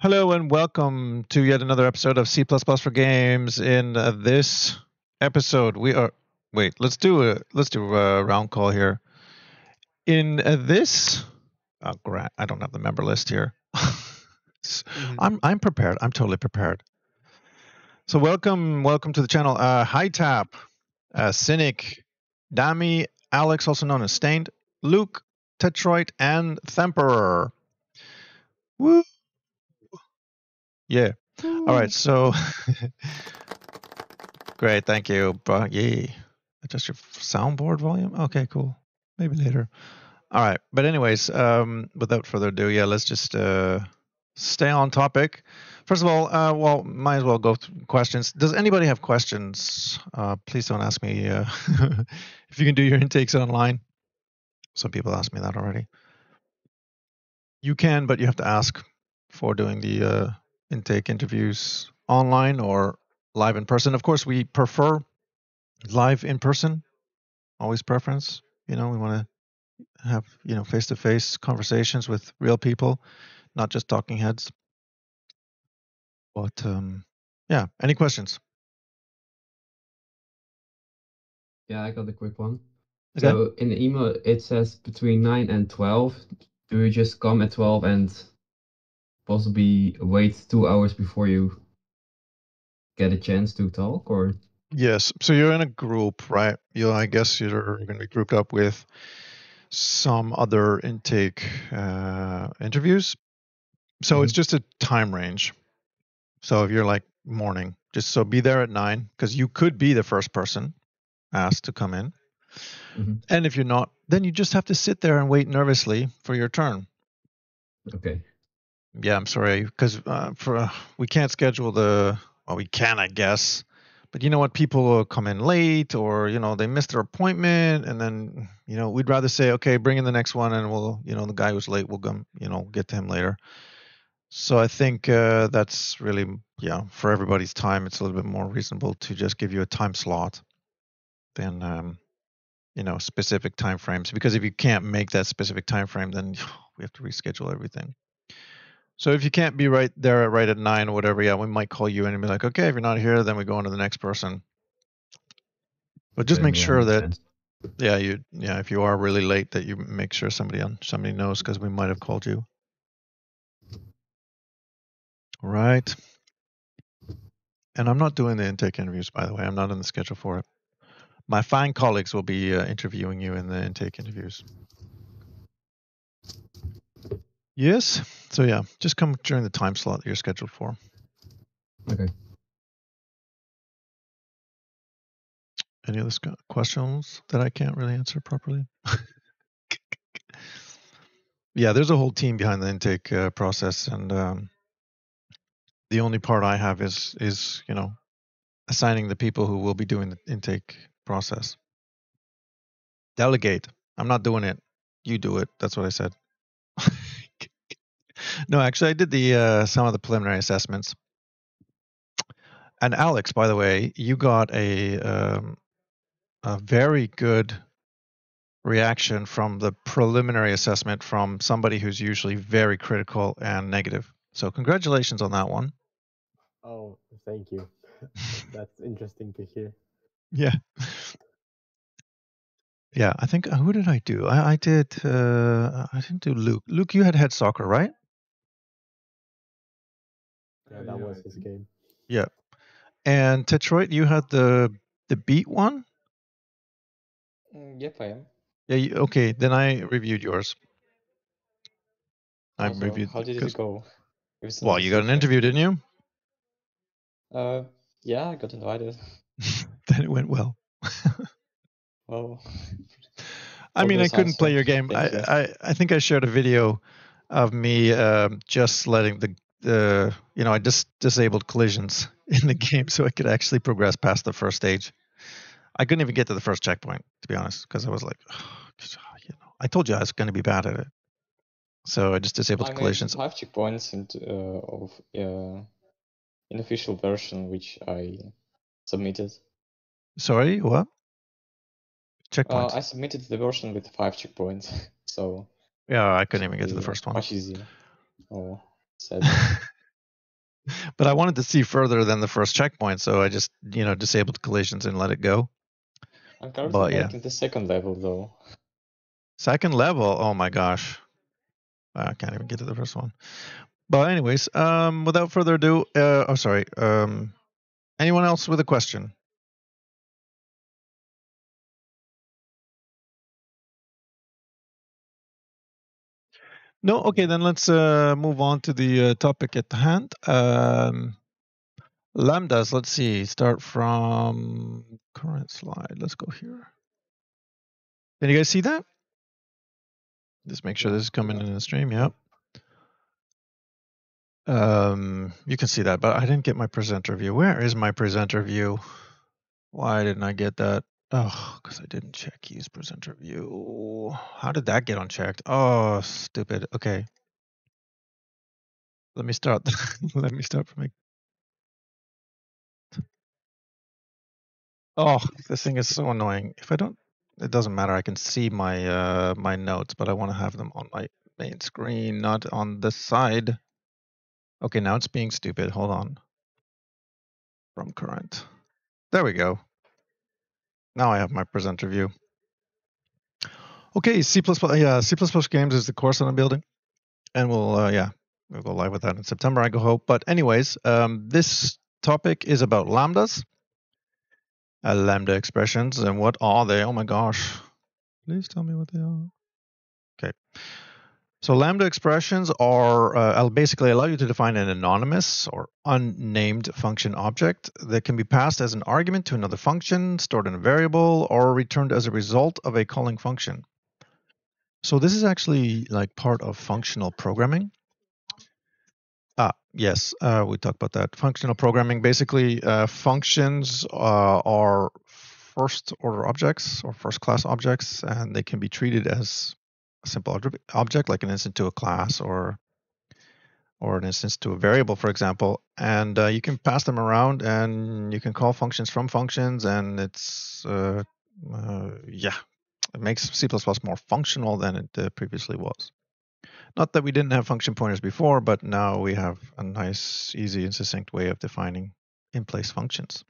Hello and welcome to yet another episode of C++ for Games. In uh, this episode, we are wait. Let's do a let's do a round call here. In uh, this, oh, gra- I don't have the member list here. Mhm. I'm I'm prepared. I'm totally prepared. So welcome welcome to the channel. Uh, High Tap, uh, Cynic, Dami, Alex, also known as Stained, Luke, Tetroid, and Themperer. Woo! Yeah. All right. So great. Thank you. But Yay. Adjust your soundboard volume. Okay. Cool. Maybe later. All right. But anyways, um, without further ado, yeah, let's just uh, stay on topic. First of all, uh, well, might as well go through questions. Does anybody have questions? Uh, please don't ask me uh, if you can do your intakes online. Some people ask me that already. You can, but you have to ask for doing the uh, intake interviews online or live in person. Of course, we prefer live in person. Always preference. You know, we want to have you know face to face conversations with real people, not just talking heads. But um, yeah, any questions? Yeah, I got a quick one. Okay. So in the email it says between nine and twelve. Do you just come at twelve and possibly wait two hours before you get a chance to talk, or Yes. So you're in a group, right? You, I guess you're going to be grouped up with some other intake uh, interviews. So it's Mhm. just a time range. So if you're like morning, just so be there at nine because you could be the first person asked to come in. Mhm. And if you're not, then you just have to sit there and wait nervously for your turn. okay? Yeah, I'm sorry because uh, for uh, we can't schedule the well, we can, I guess, but you know what? People will come in late, or you know they missed their appointment, and then you know we'd rather say, okay, bring in the next one, and we'll you know the guy who's late, we'll come, you know, get to him later. So I think uh, that's really yeah for everybody's time, it's a little bit more reasonable to just give you a time slot than um, you know specific time frames because if you can't make that specific time frame, then we have to reschedule everything. So if you can't be right there at right at nine or whatever, yeah, we might call you in and be like, okay, if you're not here, then we go on to the next person. But just make yeah, sure that sense. yeah, you yeah, if you are really late, that you make sure somebody on somebody knows because we might have called you. Right. And I'm not doing the intake interviews, by the way. I'm not on the schedule for it. My fine colleagues will be uh, interviewing you in the intake interviews. Yes. So yeah, just come during the time slot that you're scheduled for. Okay. Any other questions that I can't really answer properly? yeah, there's a whole team behind the intake uh, process, and um, the only part I have is is you know assigning the people who will be doing the intake process. Delegate. I'm not doing it. You do it. That's what I said. No, actually, I did the uh, some of the preliminary assessments. And Alex, by the way, you got a um, a very good reaction from the preliminary assessment from somebody who's usually very critical and negative. So congratulations on that one. Oh, thank you. That's interesting to hear. Yeah. Yeah, I think uh, who did I do? I, I did. Uh, I didn't do Luke. Luke, you had head soccer, right? Yeah, that yeah, was I his think- game. Yeah. And Detroit, you had the the beat one. Mm, Yep, I am. Yeah. You, okay. Then I reviewed yours. I Also, reviewed. how did it 'cause- go? It Well, nice you got an interview, didn't you? Uh, yeah, I got invited. then it went well. Well, I mean, I couldn't play your game. I, I, I think I shared a video of me um, just letting the, the, you know, I just disabled collisions in the game so I could actually progress past the first stage. I couldn't even get to the first checkpoint, to be honest, because I was like, you know, I told you I was going to be bad at it. So I just disabled I collisions. five checkpoints in, uh, of uh, an official version which I submitted. Sorry, what? Uh, I submitted the version with five checkpoints, so yeah, I couldn't even get to the first one. Much easier. Oh, sad. but I wanted to see further than the first checkpoint, so I just you know disabled collisions and let it go. I'm currently But, yeah. the second level though. Second level, oh my gosh, I can't even get to the first one. But anyways, um, without further ado, uh, oh sorry, um, anyone else with a question? No, okay, then let's uh, move on to the uh, topic at hand. Um, lambdas, let's see, start from current slide. Let's go here. Can you guys see that? Just make sure this is coming in the stream. Yep. Um, you can see that, but I didn't get my presenter view. Where is my presenter view? Why didn't I get that? Oh, because I didn't check use presenter view. How did that get unchecked? Oh, stupid. Okay. Let me start. Let me start from. Oh, this thing is so annoying. If I don't, it doesn't matter. I can see my uh my notes, but I want to have them on my main screen, not on the side. Okay, now it's being stupid. Hold on. From current. There we go. Now I have my presenter view. Okay, C++, yeah, C++ games is the course that I'm building, and we'll, uh, yeah, we'll go live with that in September, I go hope. But anyways, um, this topic is about lambdas, uh, lambda expressions, and what are they? Oh my gosh, please tell me what they are. Okay, so lambda expressions are uh, basically allow you to define an anonymous or unnamed function object that can be passed as an argument to another function, stored in a variable, or returned as a result of a calling function. So this is actually like part of functional programming. Ah, yes, uh, we talked about that. Functional programming, basically, uh, functions uh, are first order objects or first class objects, and they can be treated as a simple object, like an instance to a class or or an instance to a variable, for example. And uh, you can pass them around, and you can call functions from functions, and it's uh, uh, yeah, it makes C++ more functional than it uh, previously was. Not that we didn't have function pointers before, but now we have a nice, easy, and succinct way of defining in-place functions.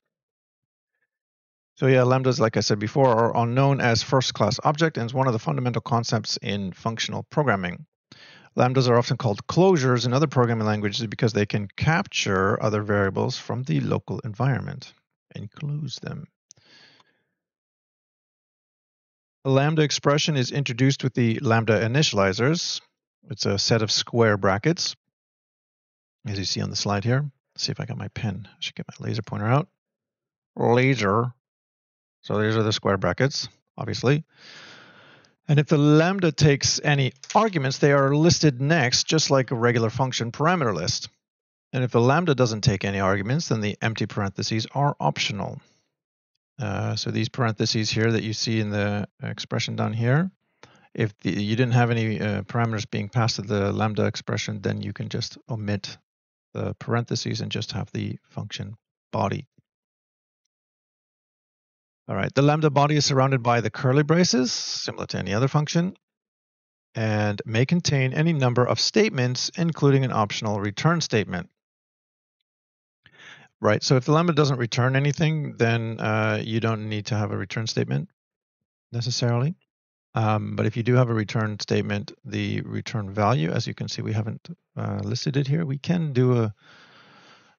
So yeah, lambdas, like I said before, are unknown as first-class object and is one of the fundamental concepts in functional programming. Lambdas are often called closures in other programming languages because they can capture other variables from the local environment and close them. A lambda expression is introduced with the lambda initializers. It's a set of square brackets, as you see on the slide here. Let's see if I got my pen. I should get my laser pointer out. Laser. So these are the square brackets, obviously. And if the lambda takes any arguments, they are listed next, just like a regular function parameter list. And if the lambda doesn't take any arguments, then the empty parentheses are optional. Uh, so these parentheses here that you see in the expression down here, if the, you didn't have any uh, parameters being passed to the lambda expression, then you can just omit the parentheses and just have the function body. All right, the lambda body is surrounded by the curly braces, similar to any other function, and may contain any number of statements, including an optional return statement. Right. So if the lambda doesn't return anything, then uh, you don't need to have a return statement necessarily. Um, but if you do have a return statement, the return value, as you can see, we haven't uh, listed it here. We can do a,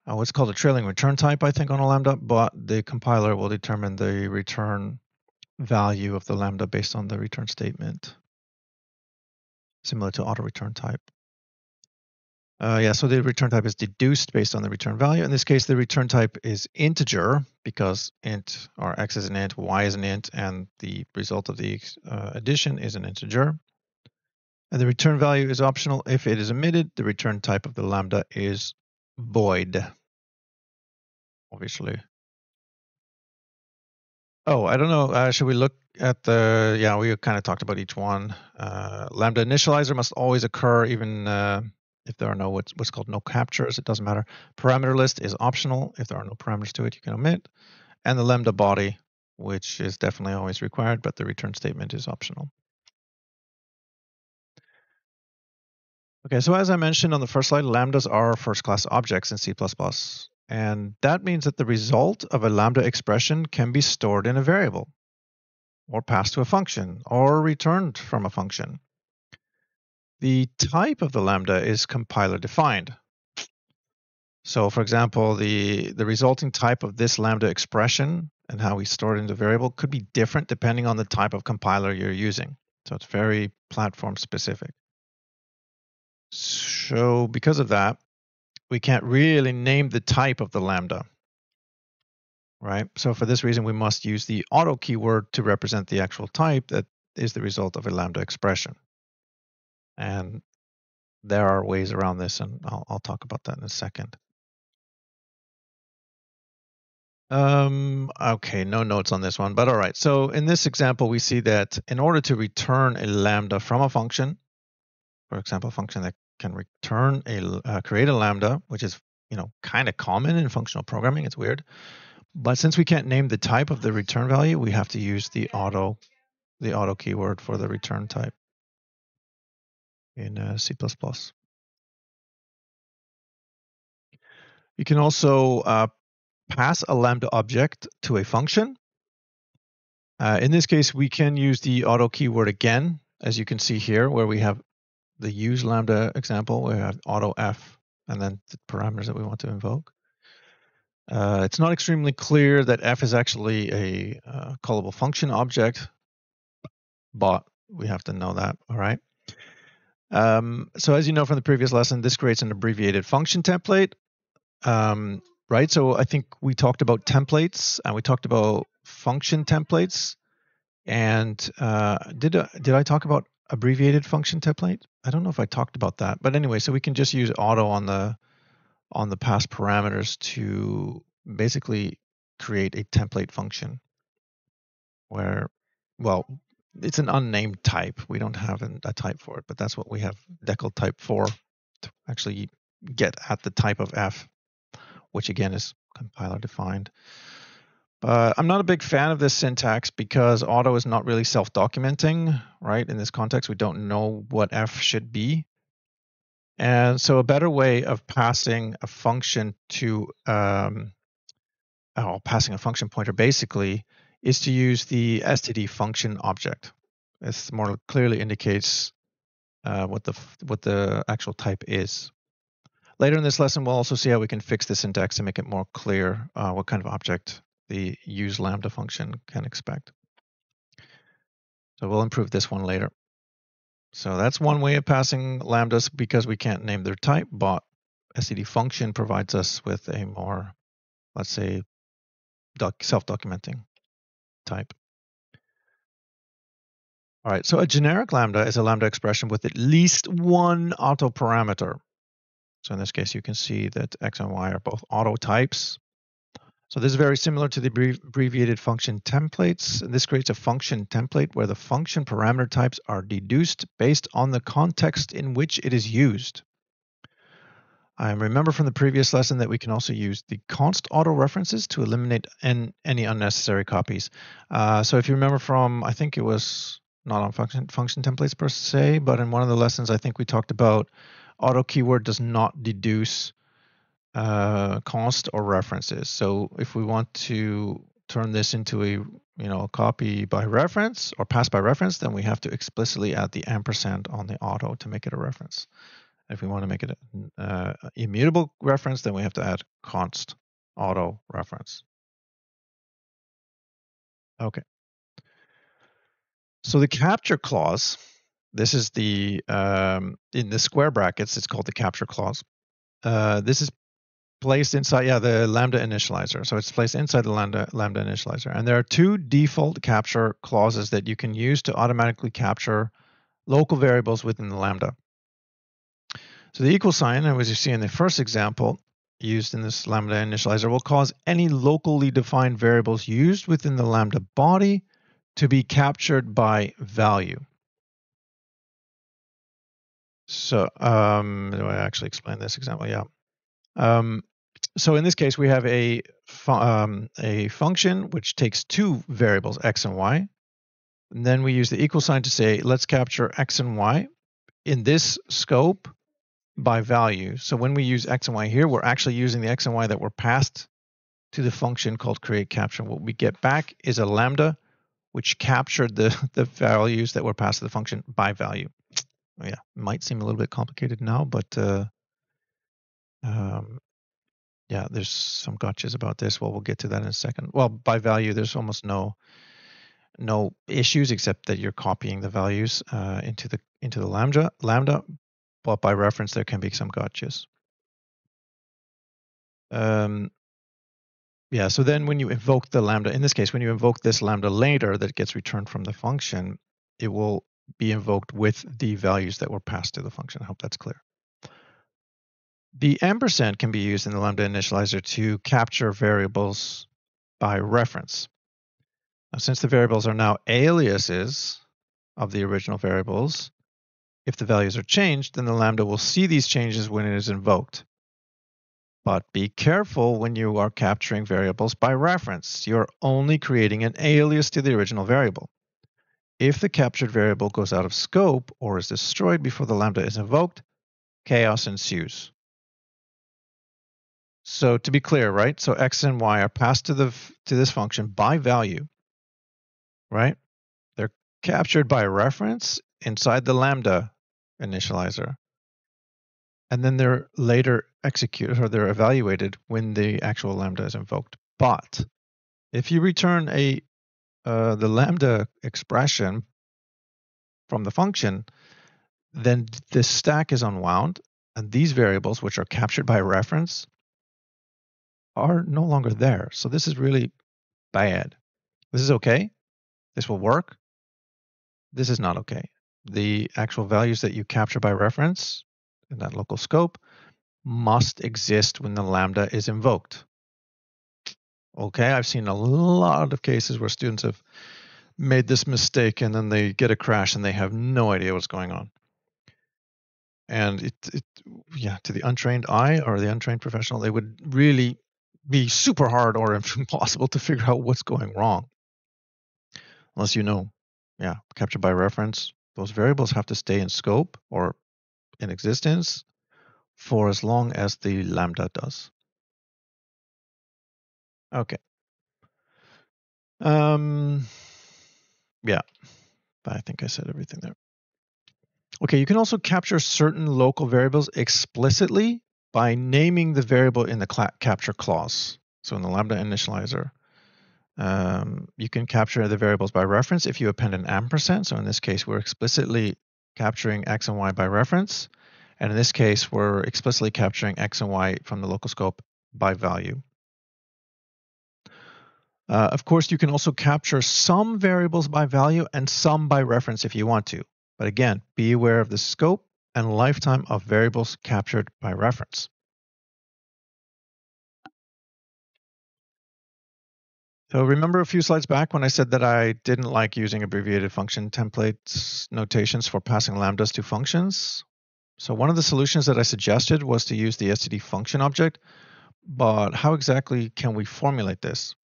a what's called a trailing return type, I think, on a lambda, but the compiler will determine the return value of the lambda based on the return statement, similar to auto return type. Uh, yeah, so the return type is deduced based on the return value. In this case, the return type is integer because int or x is an int, y is an int, and the result of the uh, addition is an integer. And the return value is optional. If it is omitted, the return type of the lambda is void, obviously. Oh, I don't know. Uh, should we look at the, yeah, we kind of talked about each one. Uh, lambda initializer must always occur even uh, if there are no what's, what's called no captures, it doesn't matter. Parameter list is optional. If there are no parameters to it, you can omit. And the lambda body, which is definitely always required, but the return statement is optional. Okay, so as I mentioned on the first slide, lambdas are first class objects in C++. And that means that the result of a lambda expression can be stored in a variable, or passed to a function, or returned from a function. The type of the lambda is compiler defined. So for example, the, the resulting type of this lambda expression and how we store it in the variable could be different depending on the type of compiler you're using. So it's very platform specific. So because of that, we can't really name the type of the lambda, right? So for this reason, we must use the auto keyword to represent the actual type that is the result of a lambda expression. And there are ways around this, and I'll, I'll talk about that in a second. Um, okay, no notes on this one, but all right. So in this example, we see that in order to return a lambda from a function, for example, a function that can return a uh, create a lambda, which is you know kind of common in functional programming. It's weird, but since we can't name the type of the return value, we have to use the auto the auto keyword for the return type in uh, C++. You can also uh, pass a lambda object to a function. Uh, in this case, we can use the auto keyword again, as you can see here, where we have the use lambda example, we have auto f and then the parameters that we want to invoke. Uh, it's not extremely clear that f is actually a uh, callable function object, but we have to know that, all right? Um, so as you know from the previous lesson, this creates an abbreviated function template, um, right? So I think we talked about templates and we talked about function templates. And uh, did uh, did I talk about abbreviated function template. I don't know if I talked about that, but anyway, so we can just use auto on the on the pass parameters to basically create a template function where, well, it's an unnamed type. We don't have a type for it, but that's what we have decltype for to actually get at the type of f, which again is compiler defined. I'm not a big fan of this syntax because auto is not really self-documenting, right? In this context, we don't know what f should be. And so a better way of passing a function to, um, oh, passing a function pointer basically is to use the std function object. This more clearly indicates uh, what the what the actual type is. Later in this lesson, we'll also see how we can fix the syntax to make it more clear uh, what kind of object the use lambda function can expect. So we'll improve this one later. So that's one way of passing lambdas because we can't name their type, but std function provides us with a more, let's say, self-documenting type. All right, so a generic lambda is a lambda expression with at least one auto parameter. So in this case, you can see that x and y are both auto types. So this is very similar to the abbreviated function templates. This creates a function template where the function parameter types are deduced based on the context in which it is used. I remember from the previous lesson that we can also use the const auto references to eliminate any unnecessary copies. Uh, so if you remember from, I think it was not on function, function templates per se, but in one of the lessons, I think we talked about auto keyword does not deduce uh, const or references. So if we want to turn this into a you know copy by reference or pass by reference, then we have to explicitly add the ampersand on the auto to make it a reference. If we want to make it an uh, immutable reference, then we have to add const auto reference. Okay. So the capture clause, this is the, um, in the square brackets, it's called the capture clause. Uh, this is placed inside, yeah, the Lambda initializer. So it's placed inside the Lambda, Lambda initializer. And there are two default capture clauses that you can use to automatically capture local variables within the Lambda. So the equal sign, as you see in the first example, used in this Lambda initializer will cause any locally defined variables used within the Lambda body to be captured by value. So um, do I actually explain this example? Yeah. Um, so in this case, we have a, fu um, a function which takes two variables, x and y. And then we use the equal sign to say, let's capture x and y in this scope by value. So when we use x and y here, we're actually using the x and y that were passed to the function called create capture. What we get back is a lambda which captured the, the values that were passed to the function by value. Yeah, might seem a little bit complicated now, but uh, um, yeah, there's some gotchas about this. Well, we'll get to that in a second. Well, by value, there's almost no no issues except that you're copying the values uh, into the into the lambda lambda, but by reference there can be some gotchas. Um, yeah, so then when you invoke the lambda, in this case, when you invoke this lambda later that gets returned from the function, it will be invoked with the values that were passed to the function. I hope that's clear. The ampersand can be used in the lambda initializer to capture variables by reference. Now, since the variables are now aliases of the original variables, if the values are changed, then the lambda will see these changes when it is invoked. But be careful when you are capturing variables by reference. You're only creating an alias to the original variable. If the captured variable goes out of scope or is destroyed before the lambda is invoked, chaos ensues. So to be clear, right? So x and y are passed to the to this function by value, right? They're captured by reference inside the lambda initializer. And then they're later executed or they're evaluated when the actual lambda is invoked. But if you return a uh, the lambda expression from the function, then this stack is unwound, and these variables, which are captured by reference, are no longer there. So this is really bad. This is okay. This will work. This is not okay. The actual values that you capture by reference in that local scope must exist when the lambda is invoked. Okay, I've seen a lot of cases where students have made this mistake and then they get a crash and they have no idea what's going on. And it, it yeah, to the untrained eye or the untrained professional, they would really be super hard or impossible to figure out what's going wrong. Unless you know, yeah, capture by reference, those variables have to stay in scope or in existence for as long as the lambda does. Okay. Um, yeah, I think I said everything there. Okay, you can also capture certain local variables explicitly by naming the variable in the capture clause. So in the Lambda initializer, um, you can capture the variables by reference if you append an ampersand. So in this case, we're explicitly capturing x and y by reference. And in this case, we're explicitly capturing x and y from the local scope by value. Uh, of course, you can also capture some variables by value and some by reference if you want to. But again, be aware of the scope and lifetime of variables captured by reference. So remember a few slides back when I said that I didn't like using abbreviated function templates notations for passing lambdas to functions? So one of the solutions that I suggested was to use the std function object, but how exactly can we formulate this?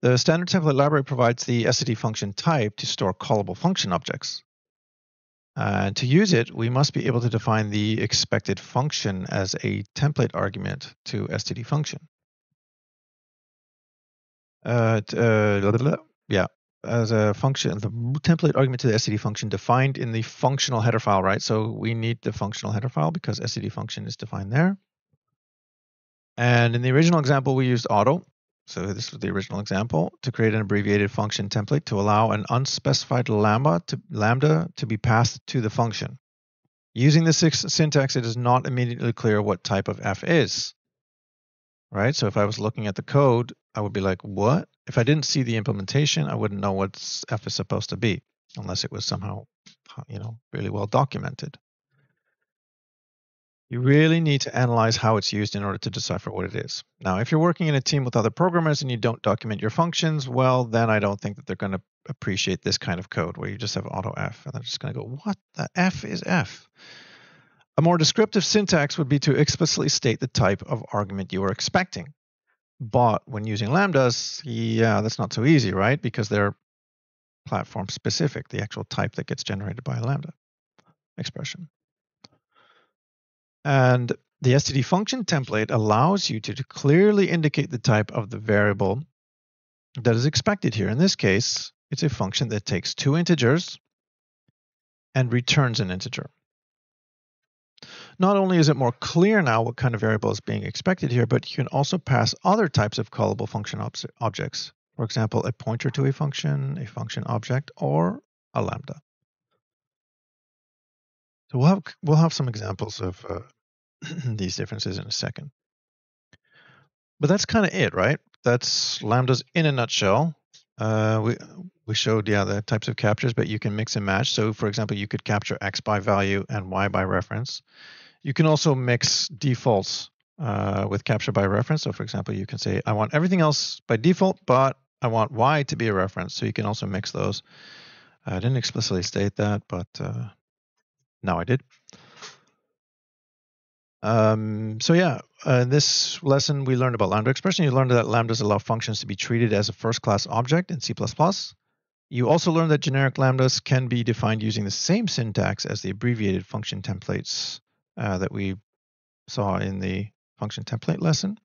The standard template library provides the std function type to store callable function objects. And to use it, we must be able to define the expected function as a template argument to std function. Uh, uh, yeah, as a function, the template argument to the std function defined in the functional header file, right? So we need the functional header file because std function is defined there. And in the original example, we used auto. So this was the original example to create an abbreviated function template to allow an unspecified lambda to, lambda to be passed to the function. Using this syntax, it is not immediately clear what type of f is. Right? So if I was looking at the code, I would be like, what? If I didn't see the implementation, I wouldn't know what f is supposed to be, unless it was somehow, you know, really well documented. You really need to analyze how it's used in order to decipher what it is. Now, if you're working in a team with other programmers and you don't document your functions, well, then I don't think that they're going to appreciate this kind of code where you just have auto F and they're just going to go, what the F is F? A more descriptive syntax would be to explicitly state the type of argument you are expecting. But when using lambdas, yeah, that's not so easy, right? Because they're platform specific, the actual type that gets generated by a lambda expression. And the std function template allows you to clearly indicate the type of the variable that is expected here. In this case, it's a function that takes two integers and returns an integer. Not only is it more clear now what kind of variable is being expected here, but you can also pass other types of callable function ob objects. For example, a pointer to a function, a function object, or a lambda. So we'll have we'll have some examples of uh, these differences in a second. But that's kind of it, right? That's lambdas in a nutshell. Uh, we we showed yeah the types of captures, but you can mix and match. So for example, you could capture x by value and y by reference. You can also mix defaults uh, with capture by reference. So for example, you can say I want everything else by default, but I want y to be a reference. So you can also mix those. I didn't explicitly state that, but uh, now I did. Um, so yeah, uh, in this lesson we learned about lambda expression. You learned that lambdas allow functions to be treated as a first-class object in C++. You also learned that generic lambdas can be defined using the same syntax as the abbreviated function templates uh, that we saw in the function template lesson.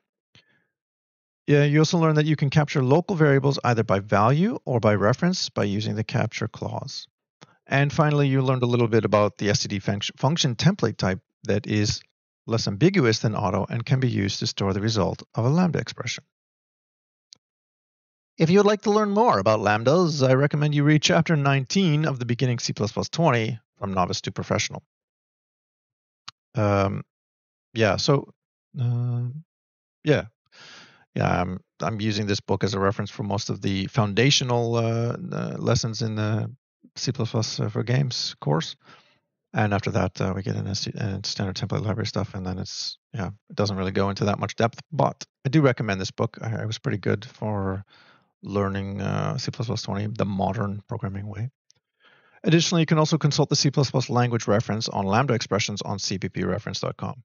Yeah, you also learned that you can capture local variables either by value or by reference by using the capture clause. And finally, you learned a little bit about the std function template type that is less ambiguous than auto and can be used to store the result of a lambda expression. If you would like to learn more about lambdas, I recommend you read chapter 19 of the beginning C++ 20 from novice to professional. Um, yeah, so uh, yeah, yeah, I'm I'm using this book as a reference for most of the foundational uh, uh, lessons in the C++ for games course. And after that uh, we get into standard template library stuff and then it's yeah it doesn't really go into that much depth. But i do recommend this book. It was pretty good for learning uh, c++20 the modern programming way. Additionally you can also consult the c++ language reference on lambda expressions on cppreference.com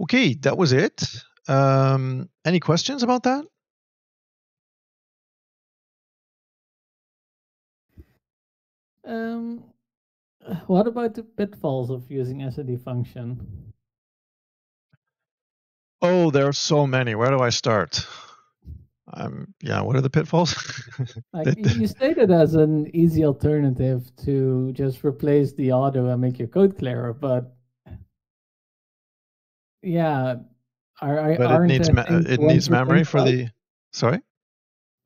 okay that was it. Um, any questions about that um, what about the pitfalls of using std function? Oh, there are so many. Where do I start? Um, yeah, what are the pitfalls? like you stated as an easy alternative to just replace the auto and make your code clearer, but yeah, are, but it needs it needs memory for about? the. Sorry.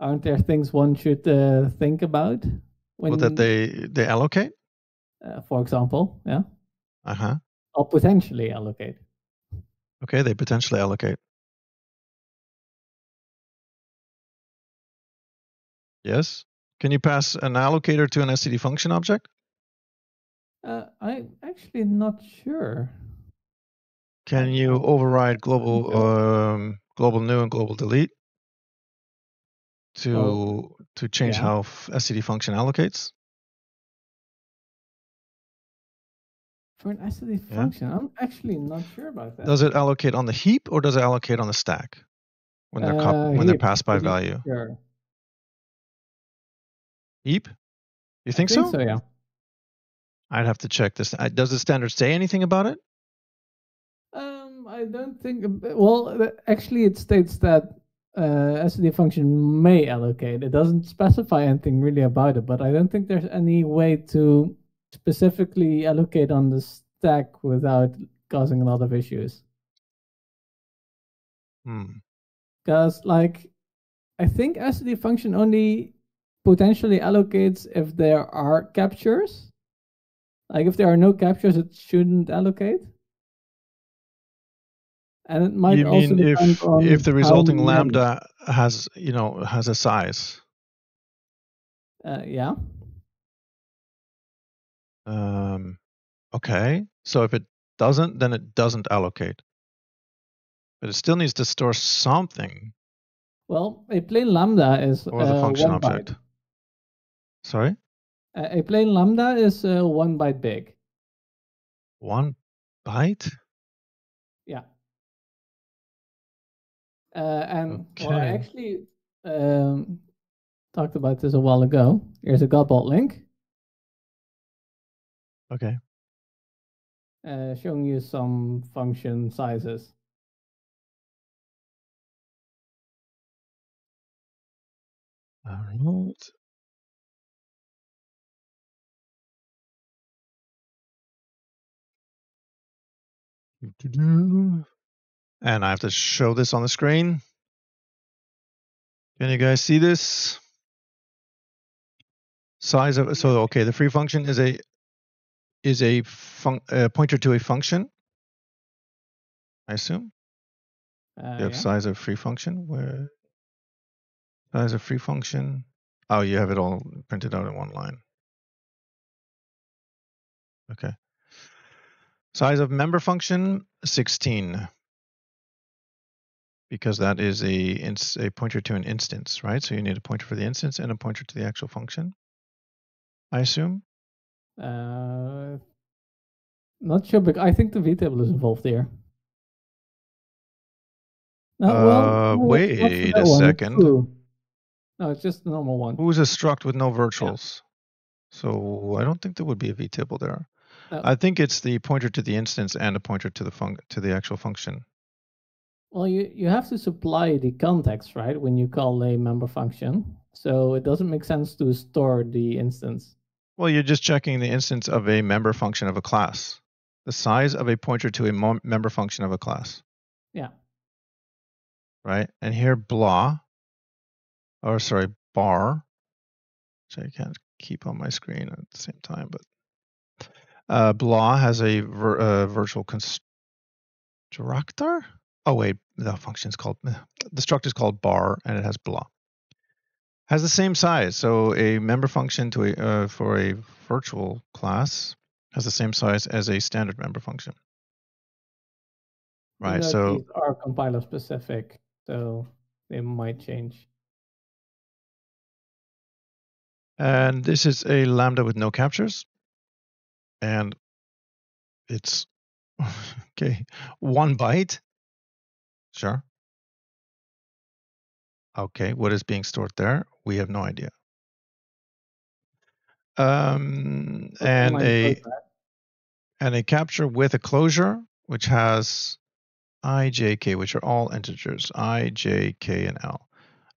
Aren't there things one should uh, think about? When... Well, that they they allocate uh, for example, yeah, uh huh, or potentially allocate. Okay, they potentially allocate. Yes. Can you pass an allocator to an std function object? Uh, I'm actually not sure. Can you override global um, global new and global delete to oh, to change yeah. how std function allocates? For an std yeah. function, I'm actually not sure about that. Does it allocate on the heap or does it allocate on the stack when they're uh, when heap, they're passed by value? Sure. Heap? You think, think so? so? Yeah. I'd have to check this. Does the standard say anything about it? Um, I don't think. Well, actually, it states that uh, std function may allocate. It doesn't specify anything really about it, but I don't think there's any way to specifically allocate on the stack without causing a lot of issues. Because, hmm. like, I think std function only potentially allocates if there are captures. Like, if there are no captures, it shouldn't allocate. And it might you also mean if if the resulting lambda has you know has a size. Uh, yeah. Um, okay. So if it doesn't, then it doesn't allocate. But it still needs to store something. Well, a plain lambda is or the uh, function object. Byte. Sorry. A plain lambda is uh, one byte big. One byte. Yeah. Uh, and okay. well, I actually um, talked about this a while ago. Here's a Godbolt link. Okay. uh, showing you some function sizes. All right. Doo-doo-doo. And I have to show this on the screen. Can you guys see this? Size of so okay, the free function is a is a fun, uh, pointer to a function. I assume. Uh, You have yeah. size of free function where size of free function. Oh, you have it all printed out in one line. Okay. Size of member function 16 because that is a a pointer to an instance, right? So you need a pointer for the instance and a pointer to the actual function. I assume. Uh, not sure, but I think the vtable is involved here. No, Uh, it's not wait a one, second. No, it's just the normal one. Who's a struct with no virtuals? So I don't think there would be a vtable there. No. I think it's the pointer to the instance and a pointer to the func to the actual function. Well, you, you have to supply the context, right, when you call a member function. So it doesn't make sense to store the instance. Well, you're just checking the instance of a member function of a class. The size of a pointer to a member function of a class. Yeah. Right? And here blah or sorry, bar, which I can't keep on my screen at the same time, but uh, blah has a vir- uh, virtual constructor. Oh wait, the function is called the struct is called bar, and it has blah. Has the same size, so a member function to a uh, for a virtual class has the same size as a standard member function. Right. though So these are compiler specific, so they might change. And this is a lambda with no captures. And it's okay, one byte. Sure. Okay, what is being stored there? We have no idea. Um, and a and a capture with a closure, which has i, j, k, which are all integers, i, j, k, and l.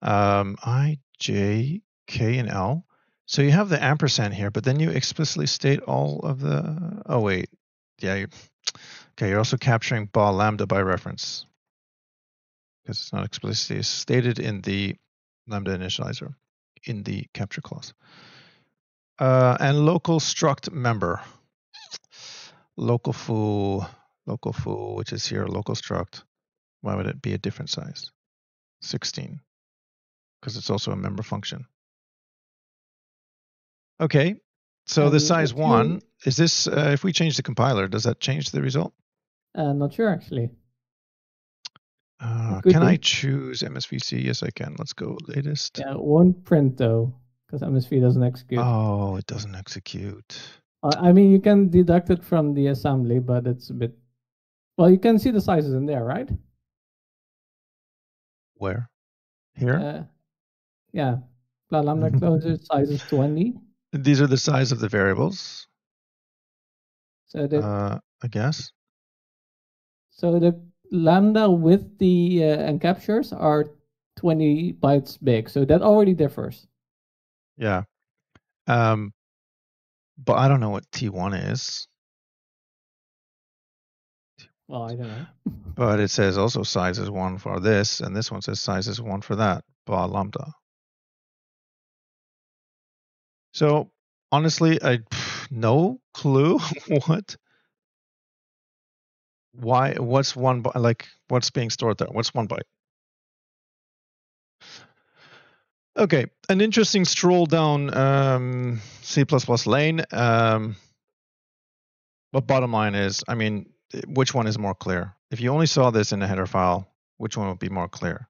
Um, i, j, k, and l. So you have the ampersand here, but then you explicitly state all of the. Oh wait, yeah. You, okay, you're also capturing bar lambda by reference because it's not explicitly stated in the lambda initializer in the capture clause. Uh, and local struct member. Local foo local foo which is here local struct. Why would it be a different size? 16 because it's also a member function. Okay so the size one is this uh, if we change the compiler does that change the result? Uh, not sure actually. Uh, can i choose msvc yes i can let's go latest Yeah, it won't print though, because MSV doesn't execute. oh it doesn't execute I I mean, you can deduct it from the assembly, but it's a bit. Well, you can see the sizes in there, right? where here Uh, yeah. Blah lambda closure size is 20. these are the size of the variables So the uh, i guess so the lambda with the uh, encaptures are 20 bytes big. So that already differs. Yeah. Um, but I don't know what T1 is, Well, I don't know. but it says also size is one for this, and this one says size is one for that, bar lambda. So honestly, I pff, no clue what, why, what's one like what's being stored there? What's one byte? Okay, an interesting stroll down um, C++ lane. Um, but bottom line is, I mean, eh, which one is more clear? If you only saw this in a header file, which one would be more clear?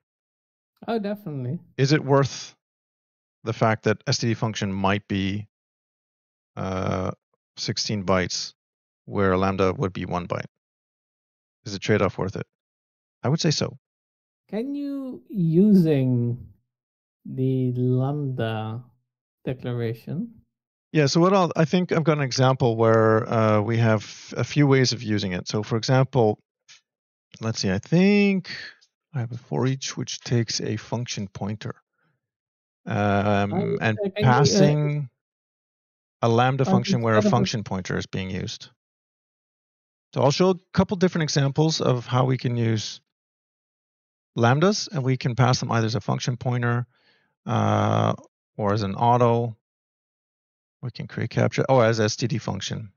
Oh, definitely. Is it worth the fact that std function might be uh, 16 bytes, where lambda would be one byte? Is the trade-off worth it? I would say so. Can you using the lambda declaration Yeah, so what I'll, I think I've got an example where uh, we have a few ways of using it. So, for example, let's see, I think I have a for each which takes a function pointer um, and can you, uh, passing a lambda uh, function where a instead of a- function pointer is being used. So I'll show a couple different examples of how we can use lambdas, and we can pass them either as a function pointer uh, or as an auto. We can create capture, oh, as std function.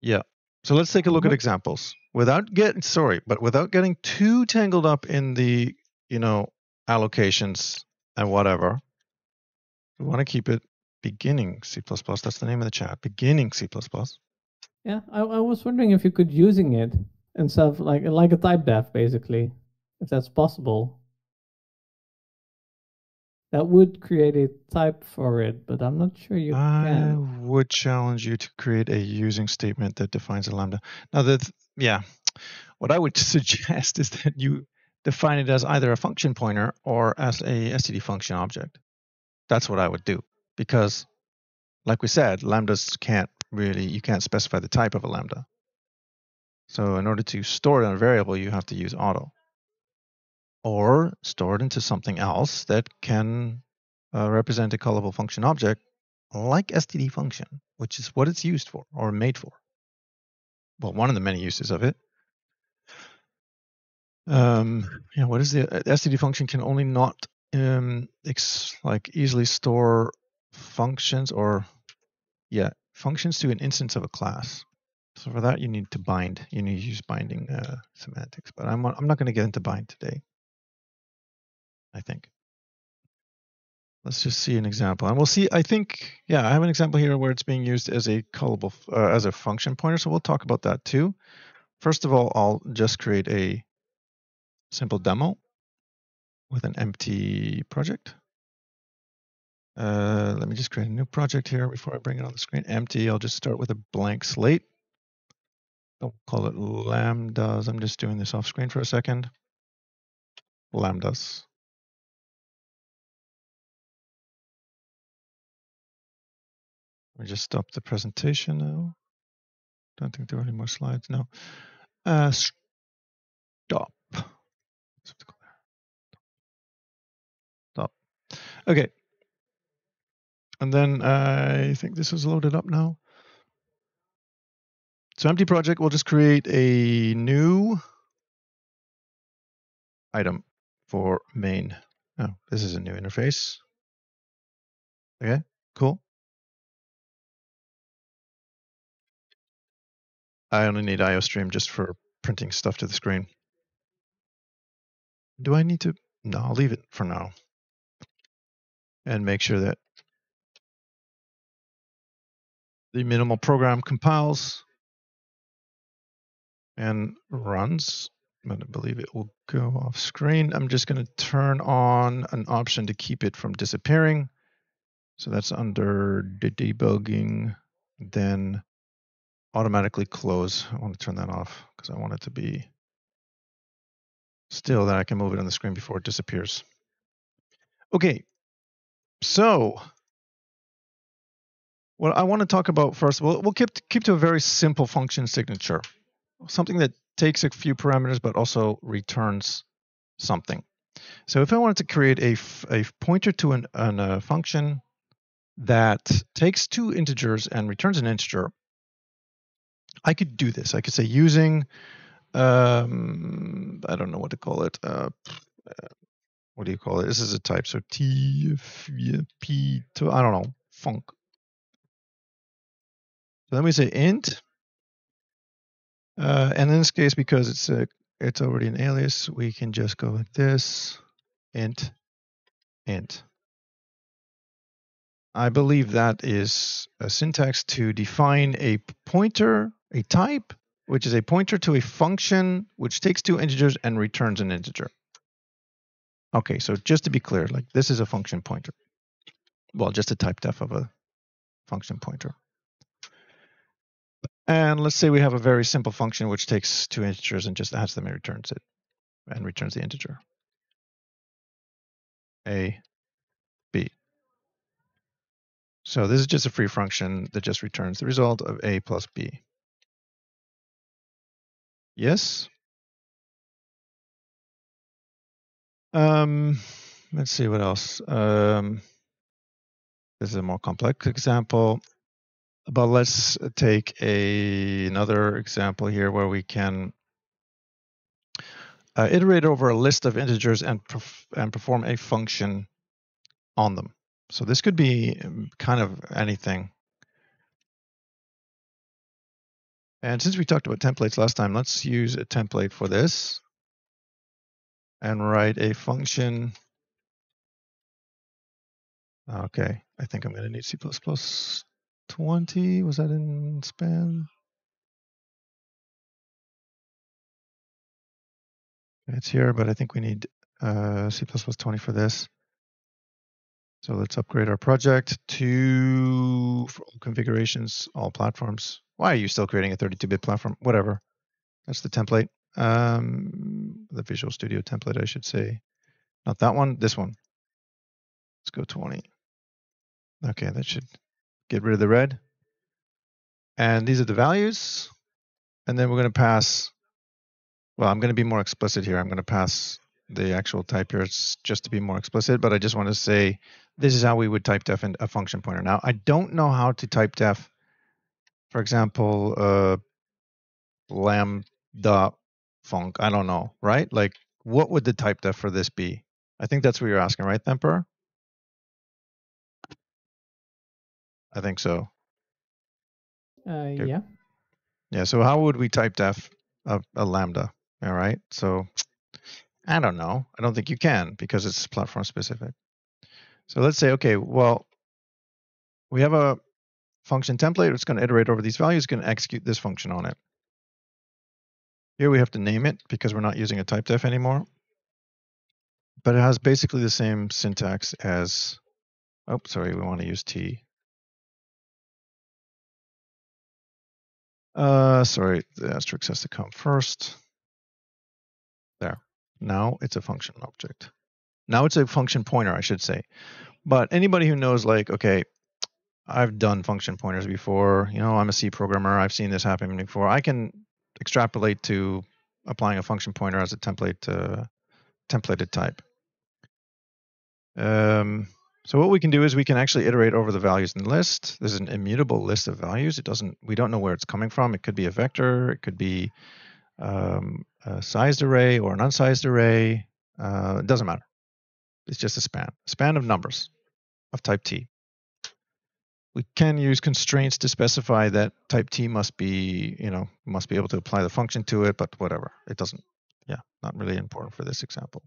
Yeah. So let's take a look at Mhm. examples without getting sorry, but without getting too tangled up in the you know allocations and whatever. We want to keep it beginning C++. That's the name of the chat. Beginning C++. Yeah, I, I was wondering if you could using it instead of like like a type def basically, if that's possible. That would create a type for it, but I'm not sure you I can. would challenge you to create a using statement that defines a lambda. Now that yeah, what I would suggest is that you define it as either a function pointer or as a std function object. That's what I would do because like we said, lambdas can't really you can't specify the type of a lambda. So in order to store it in a variable, you have to use auto. Or store it into something else that can uh, represent a callable function object like std function, which is what it's used for or made for. Well, one of the many uses of it. Um, yeah, what is the uh, std function can only not um, like easily store functions or yeah functions to an instance of a class. So for that you need to bind. You need to use binding uh, semantics. But I'm I'm not going to get into bind today. I think. Let's just see an example, and we'll see. I think, yeah, I have an example here where it's being used as a callable uh, as a function pointer. So we'll talk about that too. First of all, I'll just create a simple demo with an empty project. Uh, let me just create a new project here before I bring it on the screen. Empty. I'll just start with a blank slate. Don't call it lambdas. I'm just doing this off screen for a second. Lambdas. Let me just stop the presentation now. Don't think there are any more slides. No. Uh, stop. Stop. Okay. And then I think this is loaded up now. So empty project, we'll just create a new item for main. Oh, this is a new interface. Okay, cool. I only need IOStream just for printing stuff to the screen. Do I need to? No, I'll leave it for now. And make sure that the minimal program compiles and runs. But I believe it will go off screen. I'm just going to turn on an option to keep it from disappearing. So that's under the debugging, then automatically close. I want to turn that off because I want it to be still that I can move it on the screen before it disappears. Okay, so what I want to talk about first, we'll, we'll keep, keep to a very simple function signature, something that takes a few parameters but also returns something. So if I wanted to create a, a pointer to an, an, a function that takes two integers and returns an integer, I could do this. I could say using, um, I don't know what to call it. Uh, what do you call it? This is a type. So T, P, to, I don't know, func. So let me say int. Uh, and in this case, because it's a, it's already an alias, we can just go like this, int, int. I believe that is a syntax to define a pointer, a type, which is a pointer to a function which takes two integers and returns an integer. Okay, so just to be clear, like this is a function pointer. Well, just a type def of a function pointer. And let's say we have a very simple function which takes two integers and just adds them and returns it, and returns the integer. A, B. So this is just a free function that just returns the result of a plus b. Yes? Um, let's see what else. Um, this is a more complex example, but let's take a, another example here where we can uh, iterate over a list of integers and, perf and perform a function on them. So this could be um, kind of anything. And since we talked about templates last time, let's use a template for this and write a function. Okay, I think I'm going to need C++ 20. Was that in span? It's here, but I think we need uh, C++ 20 for this. So let's upgrade our project to all configurations, all platforms. Why are you still creating a 32-bit platform? Whatever. That's the template. Um, the Visual Studio template, I should say. Not that one, this one. Let's go 20. Okay, that should get rid of the red. And these are the values. And then we're going to pass, well, I'm going to be more explicit here. I'm going to pass the actual type here it's just to be more explicit, but I just want to say this is how we would type def in a function pointer. Now, I don't know how to type def, for example, uh, lambda func. I don't know, right? Like, what would the type def for this be? I think that's what you're asking, right, Themper? I think so. Uh, yeah. Yeah. So how would we type def a, a lambda? All right. So I don't know. I don't think you can because it's platform specific. So let's say, okay, well, we have a function template. It's going to iterate over these values. It's going to execute this function on it. Here we have to name it because we're not using a type def anymore. But it has basically the same syntax as, oh, sorry, we want to use T. Uh, sorry, the asterisk has to come first. There. Now it's a function object. Now it's a function pointer, I should say. But anybody who knows, like, okay, I've done function pointers before. You know, I'm a C programmer. I've seen this happen before. I can extrapolate to applying a function pointer as a template uh, templated type. Um, so what we can do is we can actually iterate over the values in the list. There's an immutable list of values. It doesn't. We don't know where it's coming from. It could be a vector. It could be um, a sized array or an unsized array. Uh, it doesn't matter. It's just a span, span of numbers of type T. We can use constraints to specify that type T must be, you know, must be able to apply the function to it, but whatever. It doesn't, yeah, not really important for this example.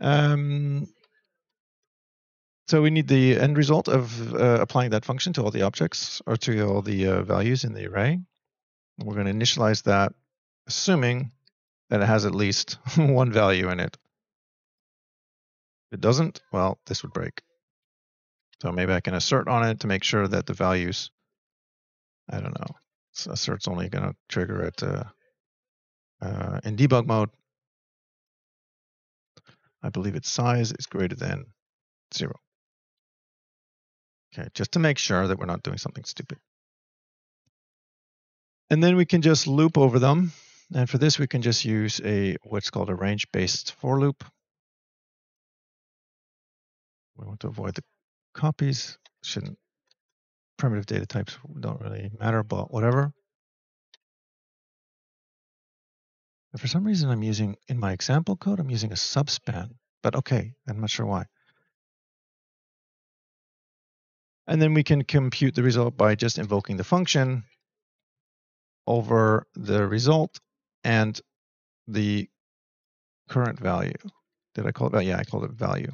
Um, so we need the end result of uh, applying that function to all the objects or to all the uh, values in the array. We're going to initialize that, assuming that it has at least one value in it. If it doesn't, well, this would break. So maybe I can assert on it to make sure that the values, I don't know, so assert's only going to trigger it uh, uh, in debug mode. I believe its size is greater than zero. Okay, just to make sure that we're not doing something stupid. And then we can just loop over them. And for this, we can just use a what's called a range-based for loop. We want to avoid the copies. Shouldn't primitive data types don't really matter, but whatever. But for some reason, I'm using in my example code, I'm using a subspan. But okay, I'm not sure why. And then we can compute the result by just invoking the function over the result and the current value. Did I call it value? Yeah, I called it value.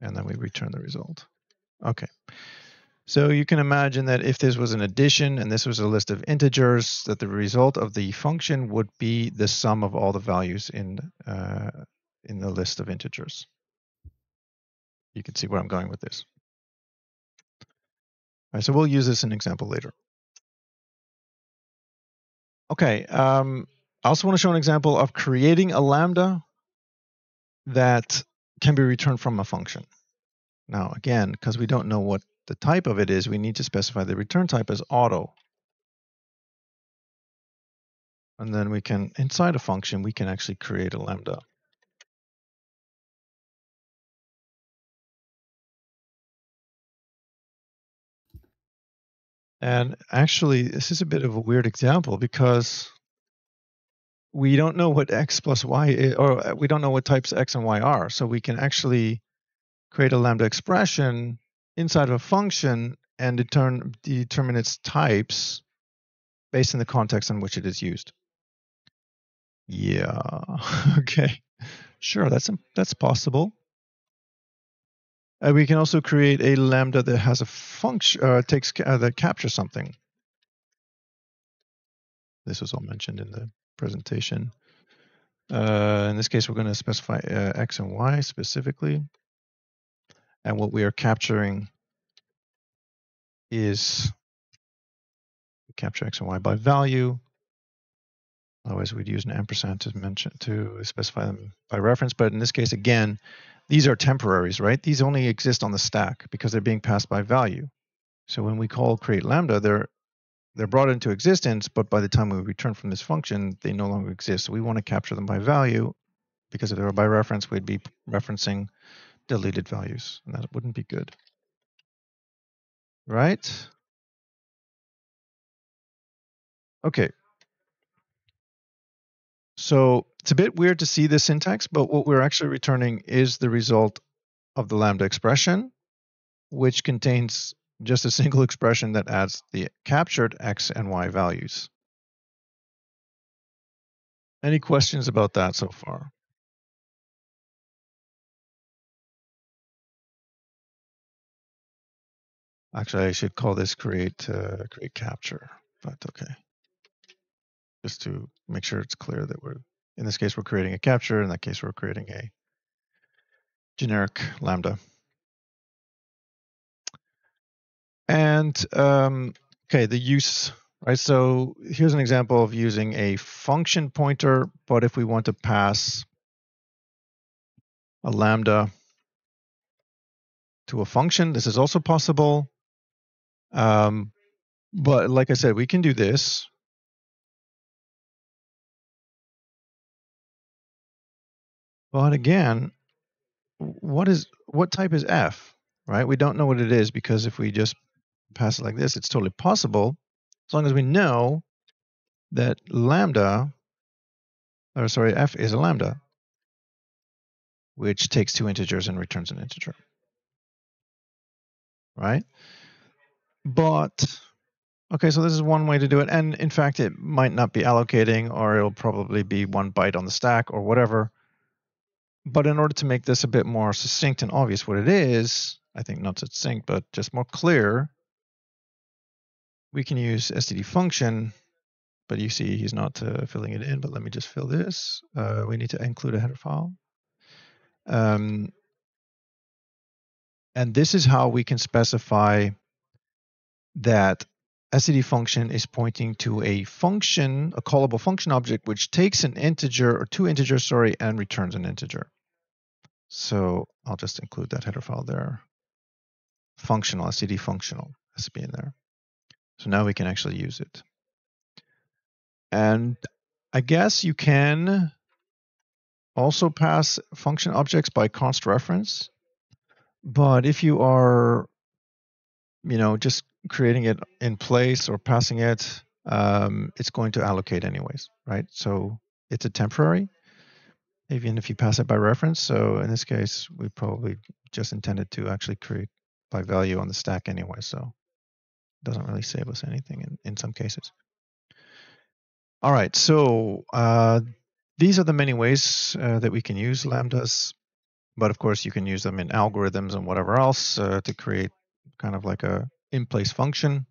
And then we return the result. Okay. So you can imagine that if this was an addition and this was a list of integers, that the result of the function would be the sum of all the values in uh, in the list of integers you can see where I'm going with this. All right, so we'll use this in an example later. Okay, um, I also want to show an example of creating a lambda that can be returned from a function. Now, again, because we don't know what the type of it is, we need to specify the return type as auto. And then we can, inside a function, we can actually create a lambda. And actually, this is a bit of a weird example because we don't know what x plus y is, or uh, we don't know what types x and y are. So we can actually create a lambda expression inside of a function and determine, determine its types based on the context in which it is used. Yeah, okay. Sure, that's that's possible. Uh, we can also create a lambda that has a function uh, takes uh, that captures something. This was all mentioned in the presentation. Uh, in this case, we're going to specify uh, x and y specifically. And what we are capturing is capture x and y by value. Otherwise, we'd use an ampersand to mention to specify them by reference. But in this case, again, these are temporaries, right? These only exist on the stack because they're being passed by value. So when we call create lambda, they're they're brought into existence, but by the time we return from this function, they no longer exist. So we want to capture them by value because if they were by reference, we'd be referencing deleted values, and that wouldn't be good. Right? Okay. So it's a bit weird to see this syntax, but what we're actually returning is the result of the lambda expression, which contains just a single expression that adds the captured x and y values. Any questions about that so far? Actually, I should call this create uh, create capture, but okay. Just to make sure it's clear that we're in this case, we're creating a capture. In that case, we're creating a generic lambda. And um, okay, the use, right? So here's an example of using a function pointer, but if we want to pass a lambda to a function, this is also possible. Um, but like I said, we can do this. But again, what is what type is f, right? We don't know what it is because if we just pass it like this, it's totally possible as long as we know that lambda, or sorry, f is a lambda, which takes two integers and returns an integer, right? But okay, so this is one way to do it, and in fact, it might not be allocating, or it'll probably be one byte on the stack or whatever. But in order to make this a bit more succinct and obvious what it is, I think not succinct, but just more clear, we can use std function, but you see he's not uh, filling it in, but let me just fill this. Uh, we need to include a header file. Um, and this is how we can specify that std function is pointing to a function, a callable function object, which takes an integer or two integers, sorry, and returns an integer. So I'll just include that header file there. Functional, std functional has to be in there. So now we can actually use it. And I guess you can also pass function objects by const reference. But if you are, you know, just creating it in place or passing it, um, it's going to allocate anyways, right? So it's a temporary even if you pass it by reference. So in this case, we probably just intended to actually create by value on the stack anyway. So it doesn't really save us anything in, in some cases. All right, so uh, these are the many ways uh, that we can use lambdas. But of course, you can use them in algorithms and whatever else uh, to create kind of like a in-place function.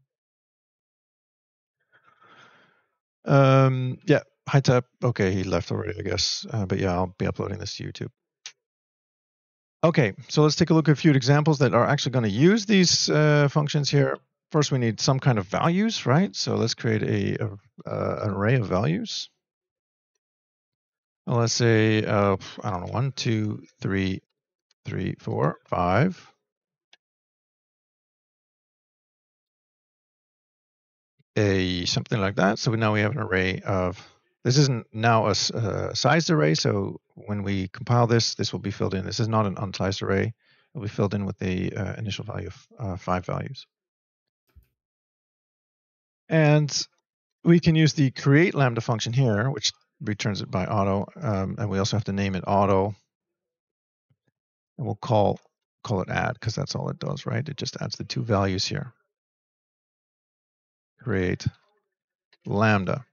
Um, yeah, Hi, Tap. Okay, he left already, I guess. Uh, but yeah, I'll be uploading this to YouTube. Okay, so let's take a look at a few examples that are actually going to use these uh, functions here. First, we need some kind of values, right? So let's create a, a uh, an array of values. Well, let's say, uh, I don't know, one, two, three, three, four, five. A something like that. So now we have an array of this isn't now a, a sized array. So when we compile this, this will be filled in. This is not an unsized array. It will be filled in with the uh, initial value of uh, five values. And we can use the create lambda function here, which returns it by auto. Um, and we also have to name it auto. And we'll call call it add because that's all it does, right? It just adds the two values here. Create lambda.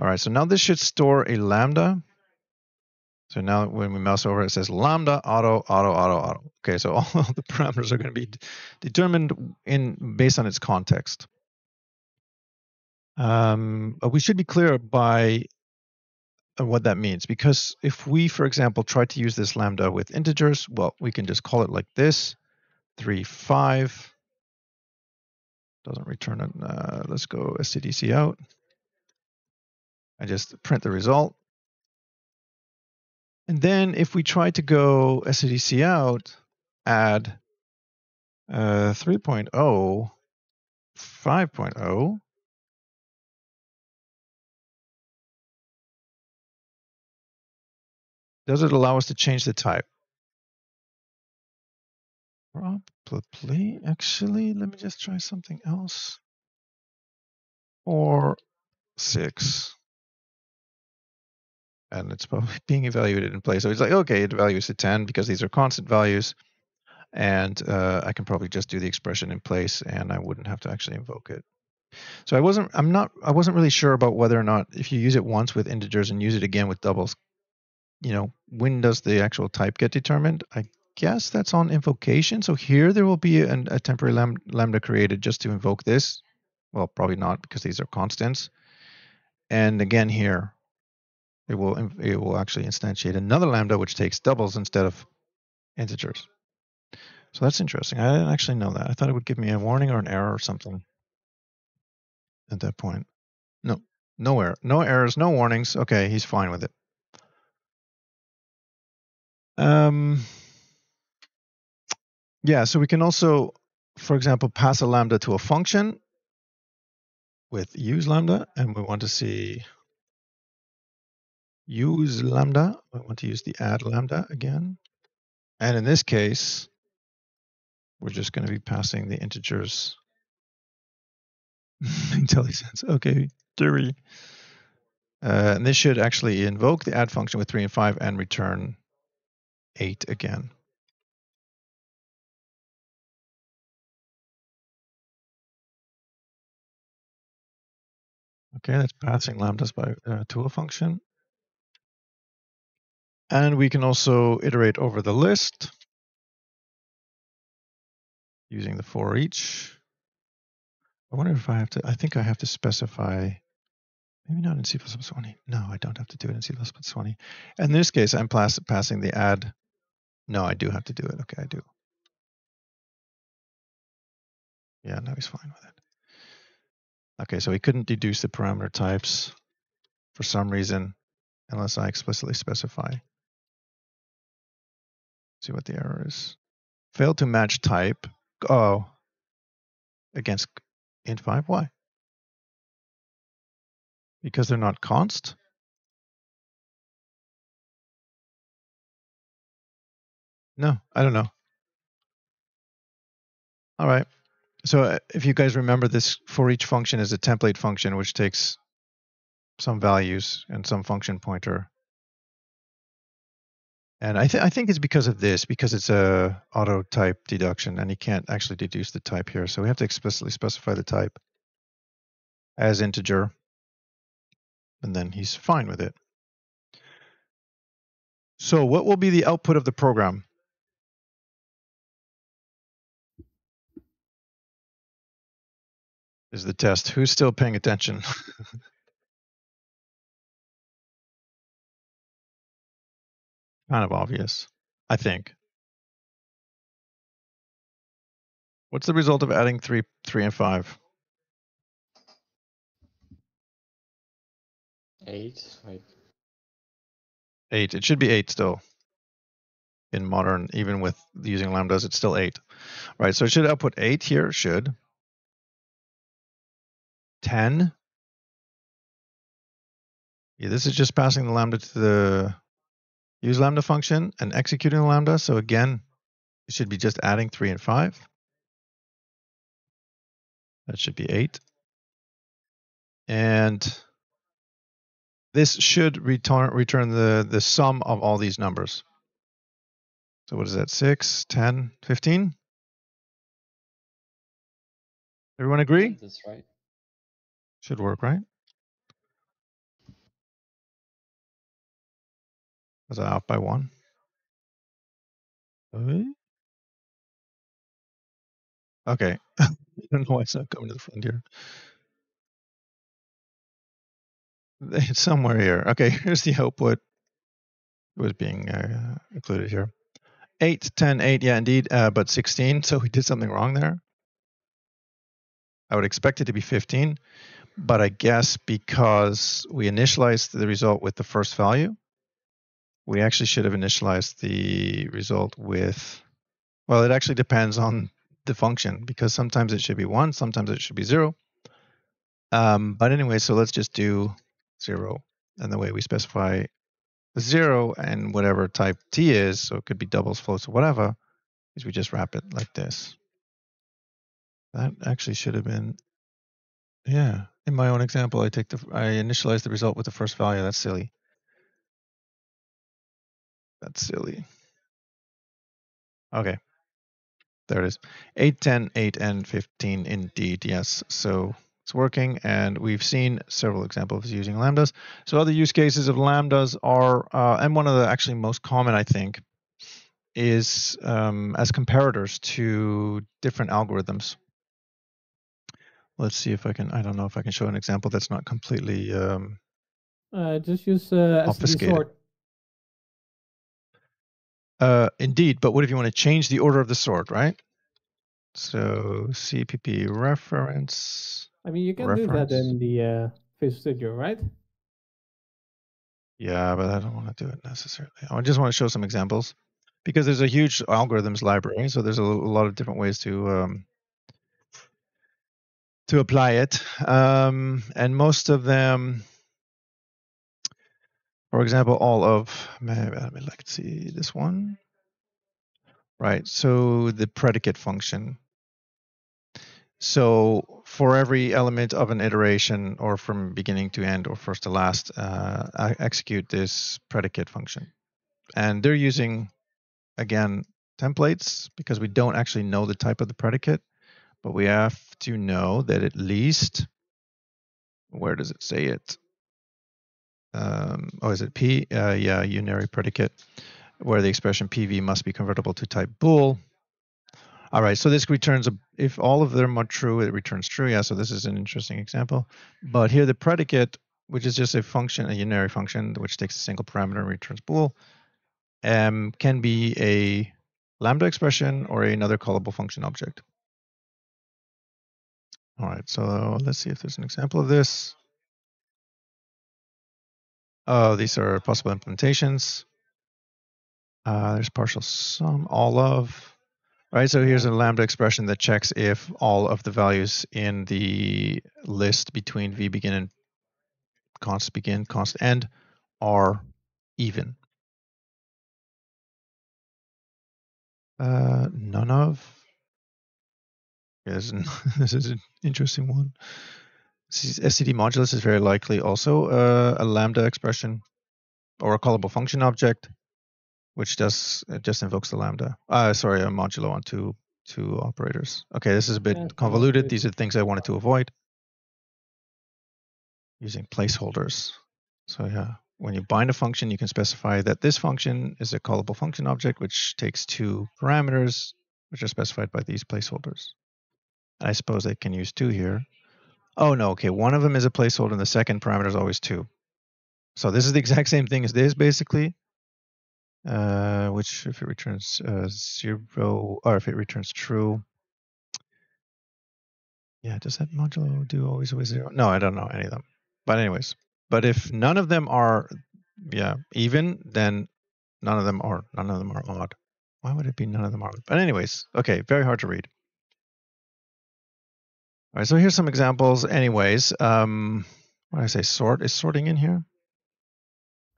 All right, so now this should store a lambda. So now when we mouse over, it says lambda auto auto auto auto. Okay, so all the parameters are going to be determined in based on its context. Um, but we should be clear by uh, what that means because if we, for example, try to use this lambda with integers, well, we can just call it like this, three five. Doesn't return it. Uh, let's go std cout. I just print the result. And then if we try to go std cout, add uh, 3.0, 5.0, does it allow us to change the type? Probably. Actually, let me just try something else. Or six. And it's probably being evaluated in place. So it's like, okay, it values to 10 because these are constant values. And uh, I can probably just do the expression in place and I wouldn't have to actually invoke it. So I wasn't, I'm not, I wasn't really sure about whether or not if you use it once with integers and use it again with doubles, you know, when does the actual type get determined? I guess that's on invocation. So here there will be an, a temporary lam- lambda created just to invoke this. Well, probably not because these are constants. And again here, it will it will actually instantiate another lambda which takes doubles instead of integers. So that's interesting. I didn't actually know that. I thought it would give me a warning or an error or something at that point. No, no error, no errors, no warnings. Okay, he's fine with it. Um, yeah, so we can also, for example, pass a lambda to a function with use lambda, and we want to see use lambda. I want to use the add lambda again. And in this case, we're just going to be passing the integers IntelliSense. Okay, theory. Uh, and this should actually invoke the add function with 3 and 5 and return 8 again. Okay, that's passing lambdas by uh, to a function. And we can also iterate over the list using the for each. I wonder if I have to, I think I have to specify, maybe not in C++ 20. No, I don't have to do it in C++ 20. In this case, I'm pass, passing the add. No, I do have to do it. Okay, I do. Yeah, now he's fine with it. Okay, so he couldn't deduce the parameter types for some reason unless I explicitly specify. See what the error is. Failed to match type. Oh, against int 5. Why? Because they're not const? No, I don't know. All right. So uh, if you guys remember this for each function is a template function which takes some values and some function pointer. And I, th- I think it's because of this, because it's a auto type deduction and he can't actually deduce the type here. So we have to explicitly specify the type as integer. And then he's fine with it. So what will be the output of the program? Is the test. Who's still paying attention? kind of obvious, I think. What's the result of adding three, three, and five? Eight. Wait. Eight. It should be eight still. In modern, even with using lambdas, it's still eight. Right. So it should output eight here. Should. 10. Yeah, this is just passing the lambda to the use lambda function and executing the lambda. So again, it should be just adding 3 and 5. That should be 8. And this should return return the, the sum of all these numbers. So what is that? 6, 10, 15? Everyone agree? That's right. Should work, right? Was I off by one? Okay. I don't know why it's not coming to the front here. It's somewhere here. Okay, here's the output. It was being uh, included here. 8, 10, 8, yeah, indeed, uh, but 16, so we did something wrong there. I would expect it to be 15, but I guess because we initialized the result with the first value, we actually should have initialized the result with, well, it actually depends on the function because sometimes it should be 1, sometimes it should be 0. Um, but anyway, so let's just do 0. And the way we specify 0 and whatever type t is, so it could be doubles, floats, or whatever, is we just wrap it like this. That actually should have been, yeah. In my own example, I take the I initialize the result with the first value. That's silly. That's silly. Okay. There it is. 8, 10, 8, and 15 indeed, yes. So it's working and we've seen several examples using lambdas. So other use cases of lambdas are, uh, and one of the actually most common, I think, is um, as comparators to different algorithms. Let's see if I can, I don't know if I can show an example that's not completely, um, Uh, just use uh, STD Obfuscated. sort. Uh, indeed, but what if you want to change the order of the sort, right? So CPP reference. I mean, you can do that in the uh, Visual Studio, right? Yeah, but I don't want to do it necessarily. I just want to show some examples because there's a huge algorithms library, so there's a lot of different ways to um, to apply it, um, and most of them, for example, all of maybe let me like see this one, right? So the predicate function. So for every element of an iteration, or from beginning to end, or first to last, uh, I execute this predicate function, and they're using again templates because we don't actually know the type of the predicate, but we have to know that at least where does it say it? Um, oh, is it P? Uh, yeah, unary predicate, where the expression PV must be convertible to type bool. All right, so this returns a, if all of them are true, it returns true. Yeah, so this is an interesting example. But here the predicate, which is just a function, a unary function, which takes a single parameter and returns bool, um, can be a lambda expression or another callable function object. All right, so let's see if there's an example of this. Oh, these are possible implementations. Uh, there's partial sum, all of. Right, so here's a lambda expression that checks if all of the values in the list between v begin and const begin, const end are even. Uh, none of. Yes, this is an interesting one. STD modulus is very likely also uh, a lambda expression or a callable function object, which does it just invokes the lambda. Uh, sorry, a modulo on two two operators. Okay, this is a bit Yeah, convoluted. These are things I wanted to avoid. Using placeholders. So yeah, when you bind a function, you can specify that this function is a callable function object, which takes two parameters, which are specified by these placeholders. I suppose I can use two here. Oh no, okay, one of them is a placeholder and the second parameter is always two. So this is the exact same thing as this basically. Uh, which if it returns uh, zero or if it returns true. Yeah, does that modulo do always always zero? No, I don't know any of them. But anyways, but if none of them are yeah even, then none of them are none of them are odd. Why would it be none of them are? odd? But anyways, okay, very hard to read. All right, so here's some examples. Anyways, um, what I say? Sort is sorting in here.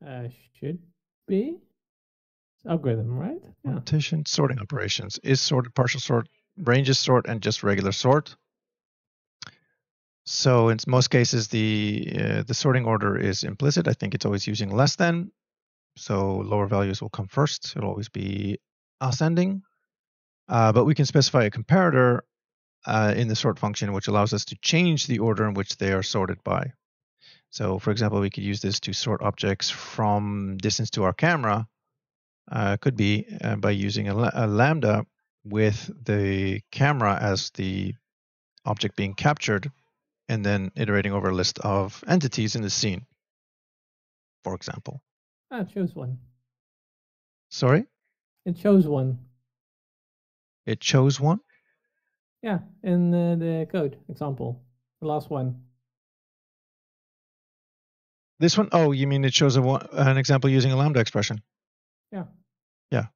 Uh, should be. It's algorithm, right? Yeah. Notation, sorting operations is sorted, partial sort, ranges sort, and just regular sort. So in most cases, the uh, the sorting order is implicit. I think it's always using less than. So lower values will come first. It'll always be ascending. Uh, but we can specify a comparator uh, in the sort function, which allows us to change the order in which they are sorted by. So, for example, we could use this to sort objects from distance to our camera. Uh, could be uh, by using a, a lambda with the camera as the object being captured, and then iterating over a list of entities in the scene, for example. Ah, it shows one. Sorry, It shows one. it chose one. Yeah, in uh, the code example, the last one. This one, oh, you mean it shows a an example using a lambda expression? Yeah. Yeah.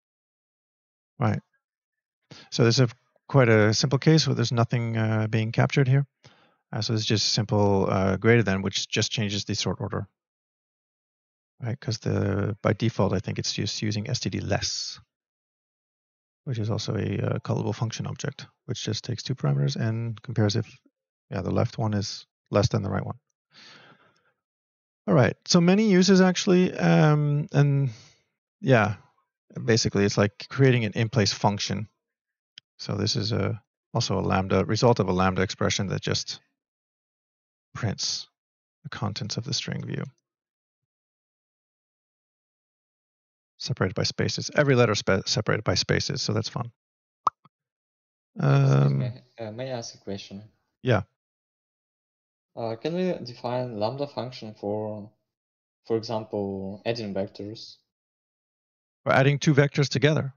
Right. So this is a, quite a simple case where there's nothing uh, being captured here. Uh, so it's just simple uh, greater than, which just changes the sort order. Right, because the by default, I think it's just using std less, which is also a uh, callable function object, which just takes two parameters and compares if, yeah, the left one is less than the right one. All right, so many uses actually, um, and yeah, basically it's like creating an in-place function. So this is a also a lambda result of a lambda expression that just prints the contents of the string view. Separated by spaces. Every letter separated by spaces, so that's fun. Um, me, uh, may I ask a question? Yeah. Uh, can we define lambda function for, for example, adding vectors? we're adding two vectors together.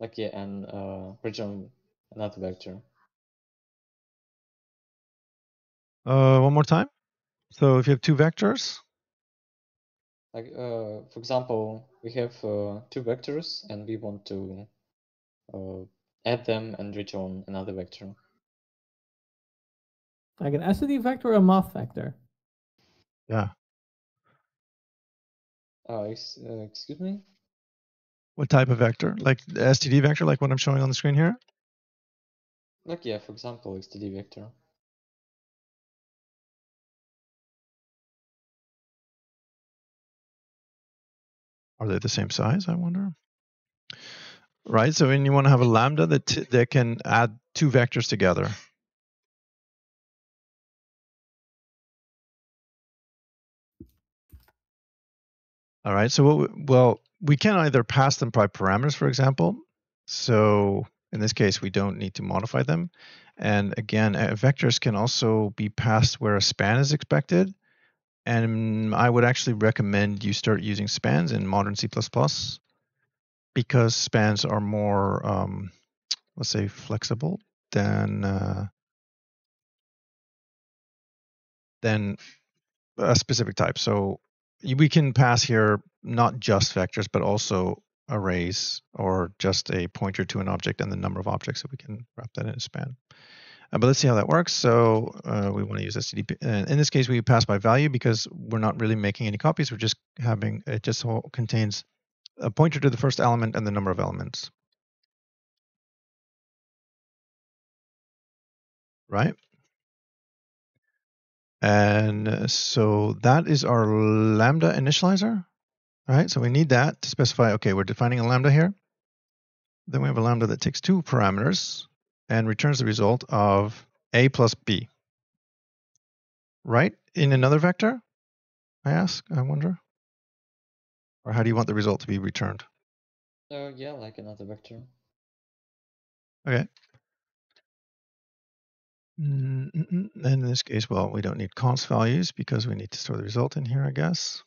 Like yeah, and uh, return another vector. Uh, one more time. So if you have two vectors, Like uh, for example, we have uh, two vectors and we want to uh, add them and return another vector. Like an STD vector or a math vector. yeah. Oh, ex- uh, excuse me. What type of vector? Like the STD vector, like what I'm showing on the screen here? Like yeah, for example, std vector. Are they the same size? I wonder. Right. So when you want to have a lambda that that can add two vectors together. All right. So what? We, well, we can either pass them by parameters, for example. So in this case, we don't need to modify them. And again, vectors can also be passed where a span is expected. And I would actually recommend you start using spans in modern C++ because spans are more, um, let's say, flexible than uh, than a specific type. So we can pass here not just vectors, but also arrays or just a pointer to an object and the number of objects that we can wrap that in a span. Uh, but let's see how that works. So uh, we want to use std. Uh, in this case, we pass by value because we're not really making any copies. We're just having it just all contains a pointer to the first element and the number of elements. Right. And uh, so that is our lambda initializer. All right. So we need that to specify. Okay, we're defining a lambda here. Then we have a lambda that takes two parameters and returns the result of a plus b. Right? In another vector? I ask, I wonder. Or how do you want the result to be returned? Uh, yeah, like another vector. Okay. Mm, mm, mm. And in this case, well, we don't need const values because we need to store the result in here, I guess.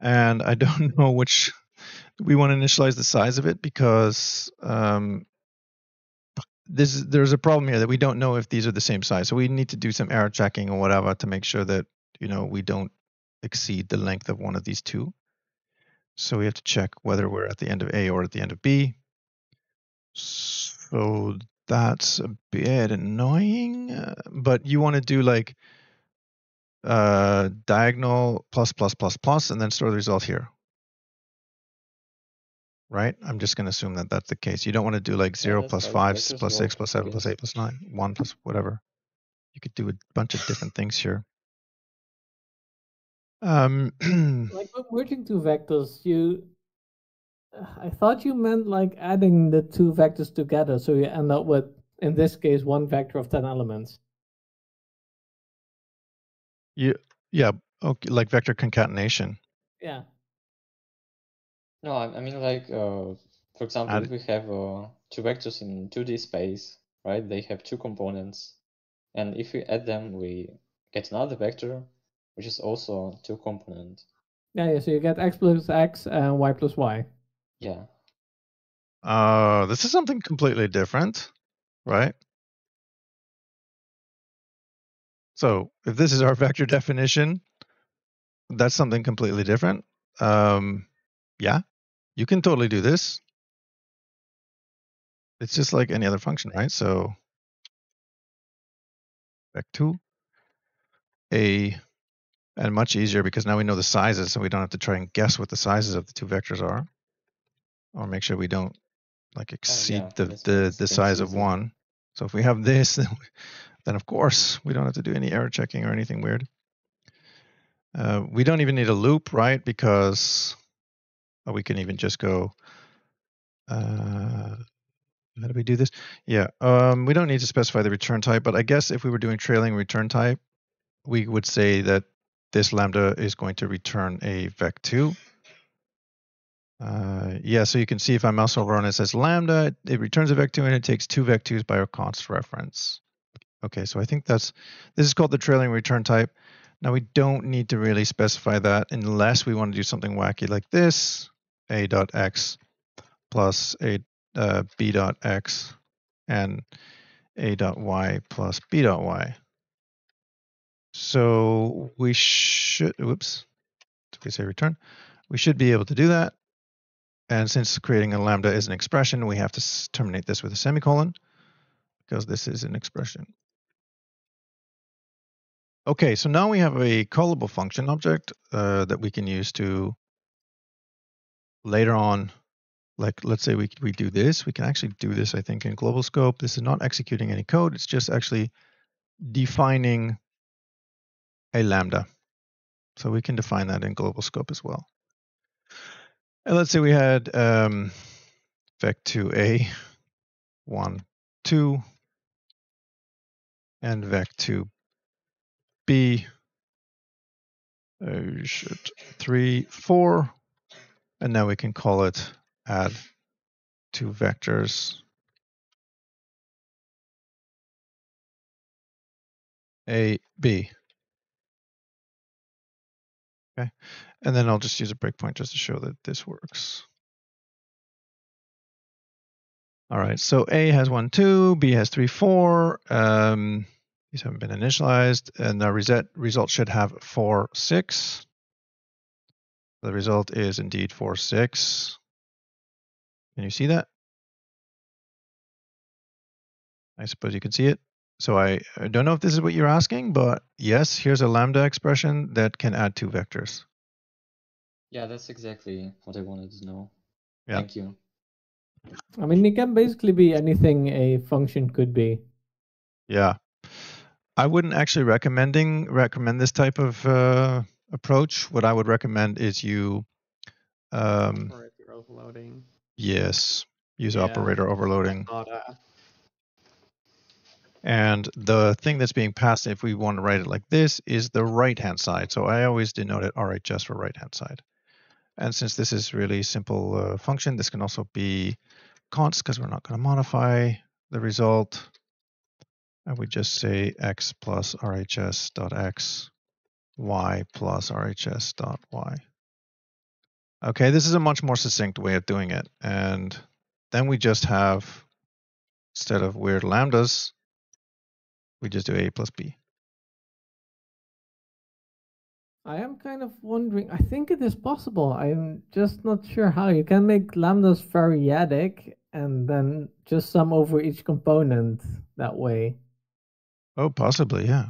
And I don't know which we want to initialize the size of it because um, this there's a problem here that we don't know if these are the same size. So we need to do some error checking or whatever to make sure that you know we don't exceed the length of one of these two. So we have to check whether we're at the end of A or at the end of B. So that's a bit annoying. Uh, but you want to do like uh, diagonal plus plus plus plus, and then store the result here. Right? I'm just going to assume that that's the case. You don't want to do like 0 that's plus how 5 plus 6 work, plus I 7 8 plus 9, 1 plus whatever. You could do a bunch of different things here. Um, Like when merging two vectors, you. I thought you meant like adding the two vectors together, so you end up with, in this case, one vector of ten elements. you, yeah, okay, like vector concatenation. Yeah. No, I, I mean like, uh, for example, Add- if we have uh, two vectors in 2D space, right? They have two components, and if we add them, we get another vector, which is also two component. Yeah, yeah. So you get x plus x and y plus y. Yeah. Uh, this is something completely different, right? So if this is our vector definition, that's something completely different. Um, yeah, you can totally do this. It's just like any other function, right? So back to a, and much easier because now we know the sizes, so we don't have to try and guess what the sizes of the two vectors are, or make sure we don't like exceed yeah, the the, the size of one. So if we have this, then, we- then of course we don't have to do any error checking or anything weird. Uh, we don't even need a loop, right? Because uh, we can even just go. Uh, how do we do this? Yeah, um, we don't need to specify the return type, but I guess if we were doing trailing return type, we would say that this lambda is going to return a vec2. Uh, yeah, so you can see if I mouse over on it, says lambda, it, returns a vec2 and it takes two vec2s by our const reference. Okay, so I think that's, this is called the trailing return type. Now we don't need to really specify that unless we want to do something wacky like this, a dot x plus a uh, b dot x and a dot y plus b dot y. So we should, whoops, did we say return? We should be able to do that. And since creating a lambda is an expression, we have to terminate this with a semicolon because this is an expression. Okay, so now we have a callable function object uh, that we can use to later on, like let's say we, we do this, we can actually do this, I think, in global scope. This is not executing any code, it's just actually defining a lambda. So we can define that in global scope as well. And let's say we had um, vec2a, 1, 2, and vec2b, uh, should 3, 4, and now we can call it add two vectors a, b. Okay, and then I'll just use a breakpoint just to show that this works. All right, so A has one, two, B has three, four. Um, these haven't been initialized, and the result result should have four, six. The result is indeed four, six. Can you see that? I suppose you can see it. So I, I don't know if this is what you're asking, but yes, here's a lambda expression that can add two vectors. Yeah, that's exactly what I wanted to know. Yeah. Thank you. I mean, it can basically be anything a function could be. Yeah. I wouldn't actually recommending recommend this type of uh, approach. What I would recommend is you um, or overloading. yes, use Yeah. operator overloading. Not uh, And the thing that's being passed, if we want to write it like this, is the right hand side. So I always denote it RHS for right hand side. And since this is really simple uh, function, this can also be const because we're not going to modify the result. And we just say x plus RHS dot x, y plus RHS dot y. Okay, this is a much more succinct way of doing it. And then we just have, instead of weird lambdas, we just do a plus b. I am kind of wondering. I think it is possible. I'm just not sure how. You can make lambdas variadic, and then just sum over each component that way. Oh, possibly, yeah.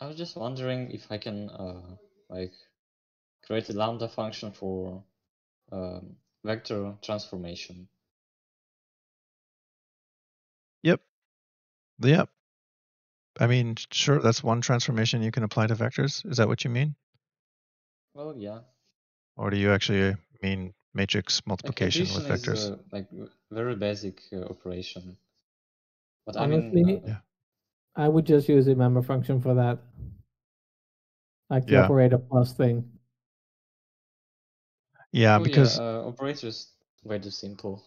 I was just wondering if I can uh, like create a lambda function for um, vector transformation. Yep. Yep. I mean, sure, that's one transformation you can apply to vectors. Is that what you mean? Well, yeah. Or do you actually mean matrix Like multiplication with vectors? is uh, like very basic uh, operation. But I mean, uh, Yeah. I would just use a member function for that. Like the Yeah. operator plus thing. Yeah, oh because yeah, uh, operators way too simple.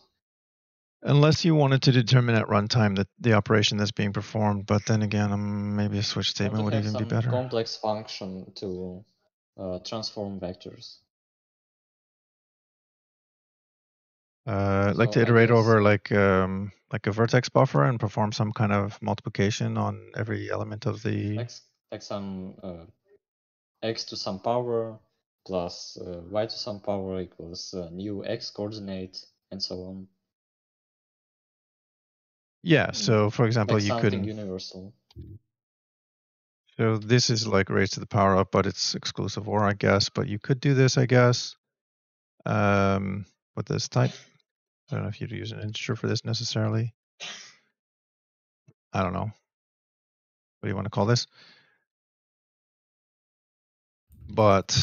Unless you wanted to determine at runtime that the operation that's being performed, but then again, um, maybe a switch statement would even be better. complex function to uh, transform vectors. Uh, I'd like to iterate over like um, like a vertex buffer and perform some kind of multiplication on every element of the. S- like some uh, x to some power plus uh, y to some power equals uh, new x coordinate and so on. Yeah. So, for example, Like you could. universal. So this is like raised to the power up, but it's exclusive or I guess. But you could do this, I guess. Um, with this type. I don't know if you'd use an integer for this necessarily. I don't know. What do you want to call this? But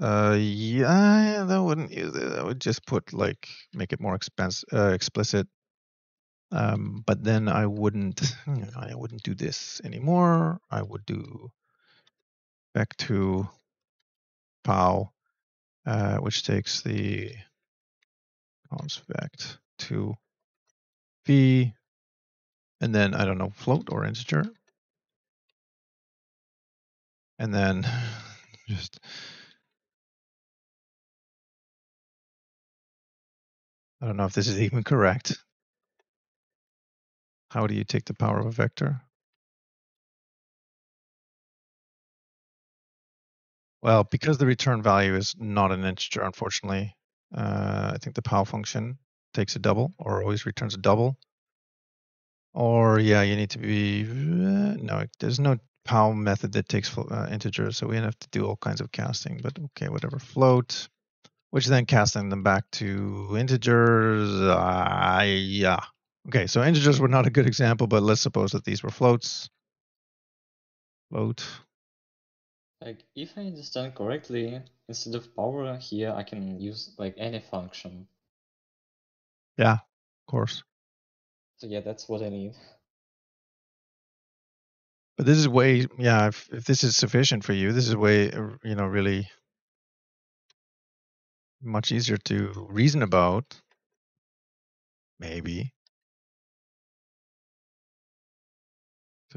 uh, yeah, that wouldn't use it. I would just put like make it more expense uh, explicit. Um, but then I wouldn't. I wouldn't do this anymore. I would do back to pow, uh, which takes the columns vect to v, and then I don't know float or integer, and then just I don't know if this is even correct. How do you take the power of a vector? Well, because the return value is not an integer, unfortunately, uh, I think the pow function takes a double or always returns a double. Or yeah, you need to be uh, no. There's no pow method that takes uh, integers, so we have to do all kinds of casting. But okay, whatever. Float, which then casting them back to integers. Uh, yeah. Okay, so integers were not a good example, but let's suppose that these were floats. Float. Like if I understand correctly, instead of power here, I can use like any function. Yeah, of course. So yeah, that's what I need. But this is way, yeah. If, if this is sufficient for you, this is way, uh, you know, really much easier to reason about. Maybe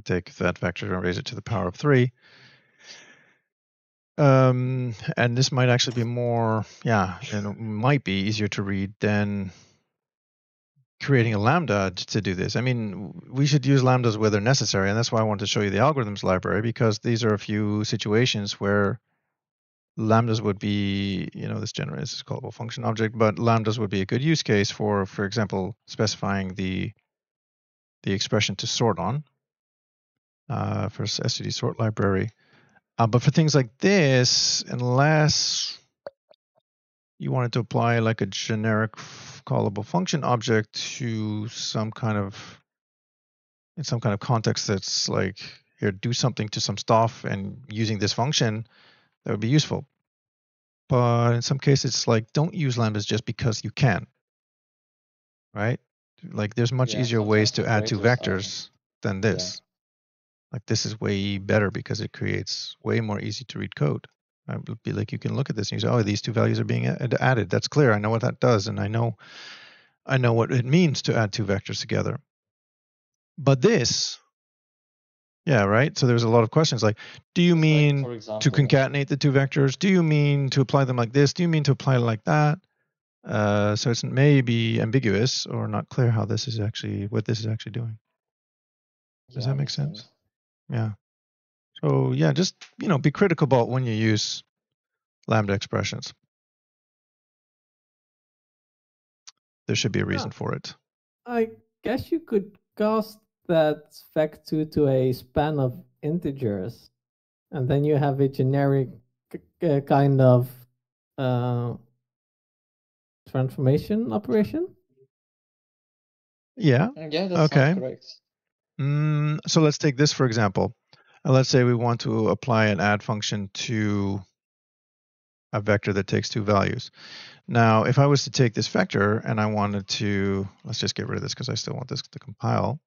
take that vector and raise it to the power of three. Um, and this might actually be more, yeah, and might be easier to read than creating a lambda to do this. I mean, we should use lambdas where they're necessary, and that's why I wanted to show you the algorithms library because these are a few situations where lambdas would be, you know, this generates this callable function object, but lambdas would be a good use case for, for example, specifying the the expression to sort on uh, for std sort library. Uh, but for things like this, unless you wanted to apply like a generic callable function object to some kind of in some kind of context that's like here do something to some stuff and using this function that would be useful. But in some cases it's like don't use lambdas just because you can. Right? Like there's much Yeah, easier ways to add two vectors than this like this is way better because it creates way more easy to read code I would be like you can look at this and you say, oh, these two values are being added. That's clear. I know what that does, and I know, I know what it means to add two vectors together. But this, yeah, right. So there's a lot of questions like, do you It's like, mean example, to concatenate the two vectors? Do you mean to apply them like this? Do you mean to apply it like that? Uh, so it's maybe ambiguous or not clear how this is actually what this is actually doing. Does Yeah, that make makes sense? Yeah. So yeah, just you know, be critical about when you use lambda expressions. there should be a reason Ah. for it. I guess you could cast that vec2 to a span of integers, and then you have a generic k- uh, kind of uh, transformation operation. Yeah. Yeah, that's Okay. correct. Mm, so let's take this for example. And let's say we want to apply an add function to a vector that takes two values. Now, if I was to take this vector and I wanted to, let's just get rid of this because I still want this to compile.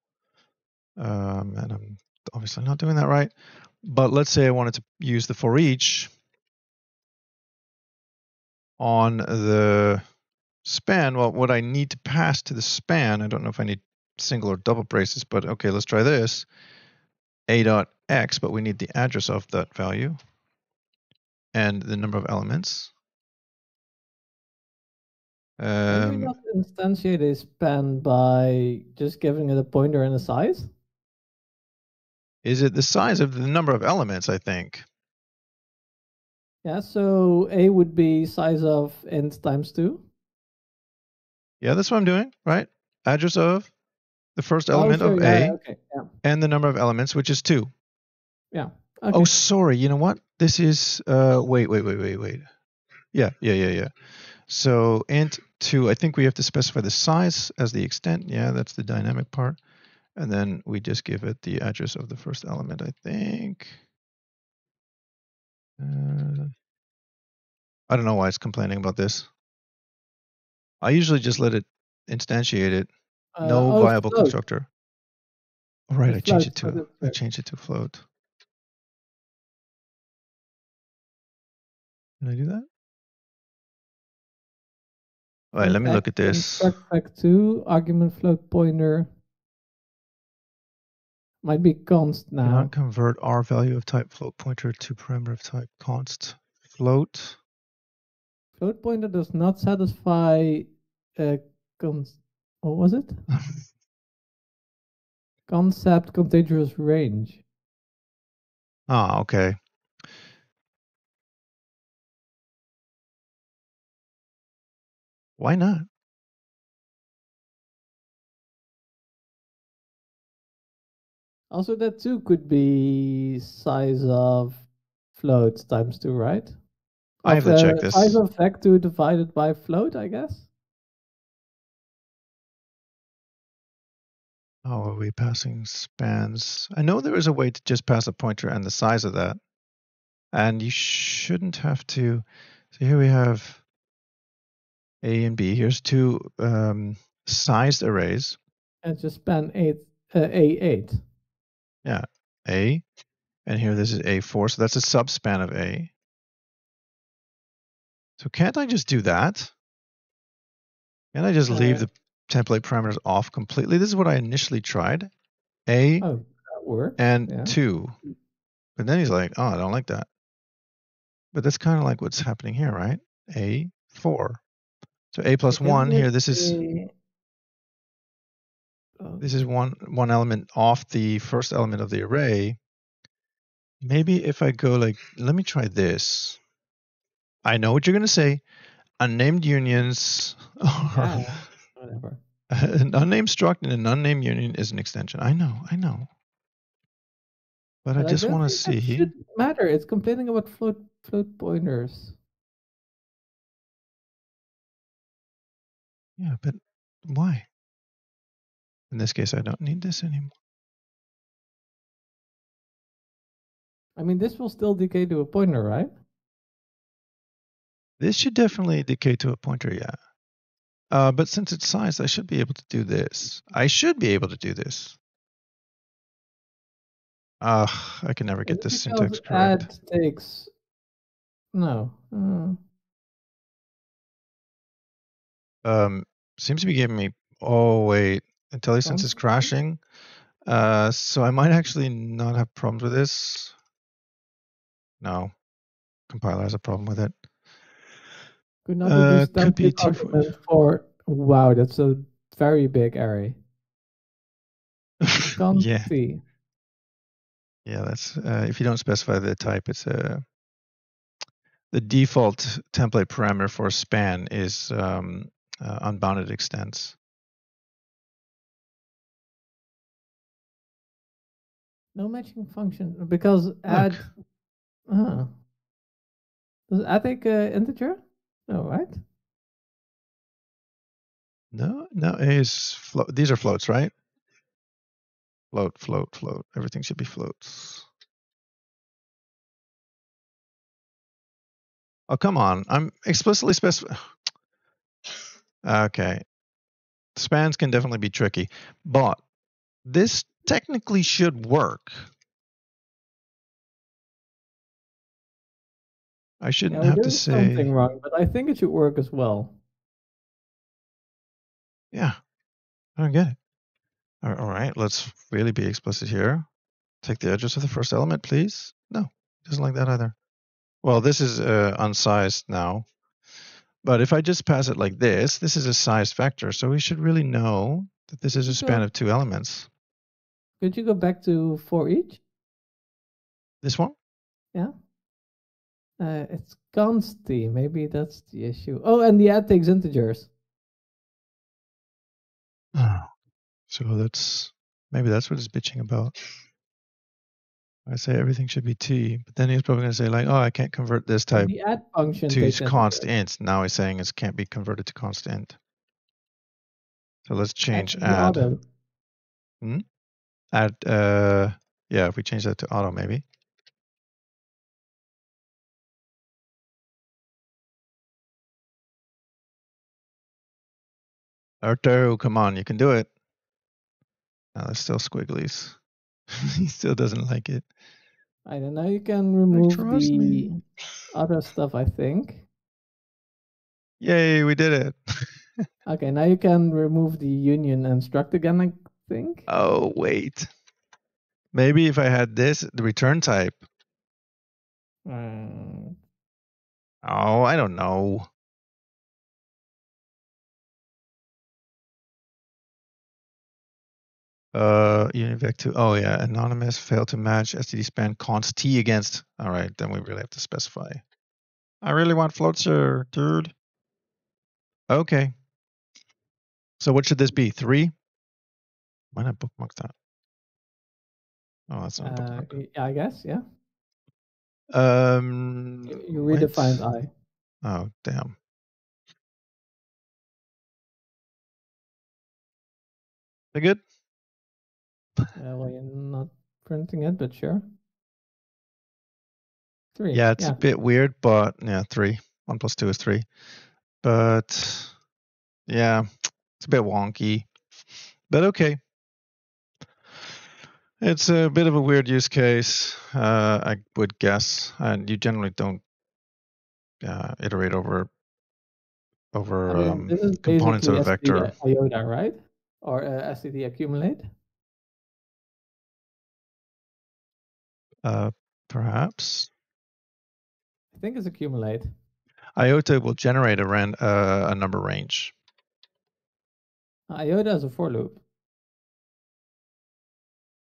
Um, and I'm obviously not doing that right. But let's say I wanted to use the for each on the span. Well, what I need to pass to the span, I don't know if I need single or double braces, but okay, let's try this. A dot X, but we need the address of that value and the number of elements. Can we Um, not instantiate a span by just giving it a pointer and a size? is it the size of the number of elements? I think. Yeah, so a would be size of int times two. Yeah, that's what I'm doing, right? Address of the first Oh, element sorry, of yeah, A yeah, okay, yeah, and the number of elements, which is two. yeah. Okay. Oh, sorry. You know what? This is uh wait, wait, wait, wait, wait. Yeah, yeah, yeah, yeah. So int two, I think we have to specify the size as the extent. Yeah, that's the dynamic part. And then we just give it the address of the first element, I think. Uh, I don't know why it's complaining about this. I usually just let it instantiate it. Uh, No oh, viable float. constructor. All right, I changed it to I changed it to float. Can I do that? All right, let me look at this. Construct vec2, argument float pointer. Might be const now. Cannot convert R value of type float pointer to parameter of type const float. Float pointer does not satisfy uh, cons- what was it? Concept contiguous range. ah, okay. Why not? Also, that too could be size of float times two, right? I have Of to check this. Size of vec2 divided by float, I guess. How are we passing spans? I know there is a way to just pass a pointer and the size of that. And you shouldn't have to. So here we have A and B. Here's two um, sized arrays. And just span eight, uh, A8. Yeah, A, and here this is A4, so that's a subspan of A. So can't I just do that? Can't I just leave the template parameters off completely? This is what I initially tried. A Oh, and yeah. 2. But then he's like, oh, I don't like that. But that's kind of like what's happening here, right? A, 4. So A plus Can 1 here, this is be- Oh, this is one one element off the first element of the array. Maybe if I go like, let me try this. I know what you're gonna say. Unnamed unions, Yeah. Whatever. an unnamed struct in an unnamed union is an extension. I know, I know. But I just want to see. should matter. It's complaining about float float pointers. Yeah, but why? In this case, I don't need this anymore. I mean, this will still decay to a pointer, right? This should definitely decay to a pointer, yeah. Uh, but since it's sized, I should be able to do this. I should be able to do this. Ugh, I can never get this syntax correct. Add takes. No. uh, Um, seems to be giving me. Oh wait, IntelliSense is crashing. Uh, so I might actually not have problems with this. No, compiler has a problem with it. Could not Uh, be could be two- argument for. Wow, that's a very big array. Can't yeah, see. yeah. That's uh, if you don't specify the type, it's a. The default template parameter for span is um, uh, unbounded extents. No matching function because add. Uh, does add take uh, integer? Oh, no. No, no, is float. these are floats, right? Float, float, float. Everything should be floats. Oh, come on. I'm explicitly specifying. Okay. Spans can definitely be tricky, but this technically should work. I shouldn't we're have to say. something wrong, but I think it should work as well. Yeah, I don't get it. All all right, let's really be explicit here. Take the address of the first element, please. No, doesn't like that either. Well, this is uh, unsized now. But if I just pass it like this, this is a sized vector, so we should really know that this is a span of two elements. Could you go back to for each? This one? Yeah. Uh, it's const. Maybe that's the issue. Oh, and the add takes integers. Oh, so that's maybe that's what it's bitching about. I say everything should be t, but then he's probably going to say like, oh, I can't convert this type the add function to const int. Now he's saying it can't be converted to const int. So let's change the add. auto. Add. Uh, yeah, if we change that to auto, maybe. Arto, come on, you can do it. No, there's still squigglies. he still doesn't like it. I don't know. You can remove the me. other stuff. I think. Yay, we did it. Okay, now you can remove the union and struct again. I think. oh, wait. Maybe if I had this, the return type. Mm, Oh, I don't know. Uh, univec2. Oh yeah, anonymous failed to match std span const t against. All right, then we really have to specify. I really want floatser, dude. Okay. So what should this be? Three? Why not bookmark that? Oh, that's not uh, I guess. Yeah. Um, You, redefined I. Oh, damn. They good? Uh, well, you're not printing it, but sure. Three. Yeah, it's a bit weird, but yeah, three. One plus two is three. But yeah, it's a bit wonky. But okay. It's a bit of a weird use case, uh, I would guess, and you generally don't uh, iterate over over I mean, um, components of a vector. Iota, right? Or uh, std accumulate. Uh, perhaps I think it's accumulate. iota will generate a ran uh, a number range. Iota is a for loop.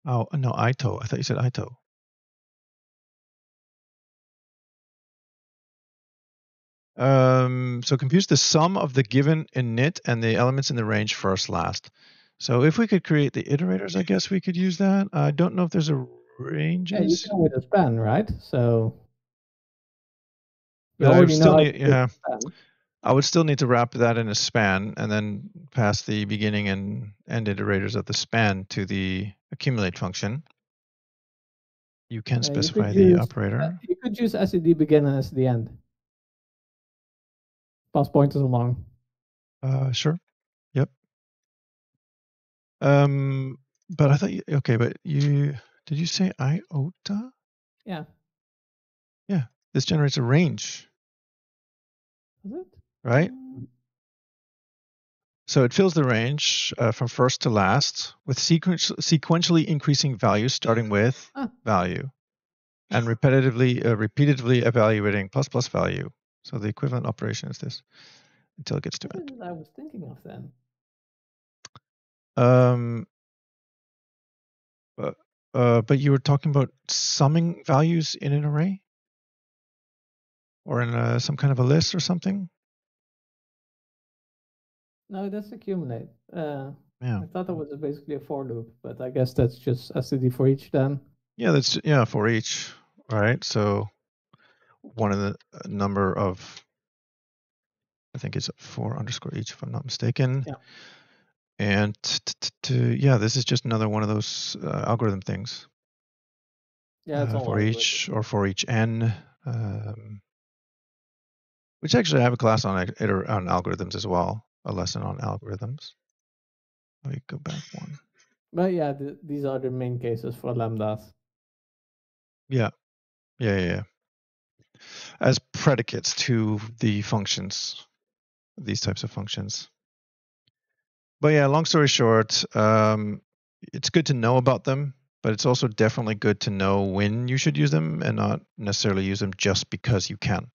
Oh no, ito. I thought you said ito. Um, so compute the sum of the given init and the elements in the range first last. So if we could create the iterators, I guess we could use that. I don't know if there's a Yeah, you ranges. can with a span, right? So you But I already know still need, yeah. I would still need to wrap that in a span and then pass the beginning and end iterators of the span to the accumulate function. You can Uh, you specify could the use- operator. Uh, you could use std begin and std end. Pass pointers along. Uh, sure. Yep. Um, but I thought you, okay, but you did you say iota? Yeah. Yeah. This generates a range, Is it? right? Mm, So it fills the range uh, from first to last with sequence, sequentially increasing values, starting with Ah. value, and repetitively, uh, repeatedly evaluating plus plus value. So the equivalent operation is this until it gets to What end. it I was thinking of then? Um, uh, uh, but you were talking about summing values in an array, or in uh some kind of a list or something. No, that's accumulate. Uh, Yeah. I thought that was basically a for loop, but I guess that's just a std for each then. Yeah, that's yeah for each, right? So one of the uh, number of, I think it's for underscore each, if I'm not mistaken. Yeah. And yeah, this is just another one of those uh, algorithm things Yeah, uh, for each or for each n. Um, which actually I have a class on iter- on algorithms as well, a lesson on algorithms. Let me go back one. But yeah, th- these are the main cases for lambdas. Yeah, yeah, yeah. yeah. As predicates to the functions, these types of functions. But yeah, long story short, um, it's good to know about them, but it's also definitely good to know when you should use them and not necessarily use them just because you can.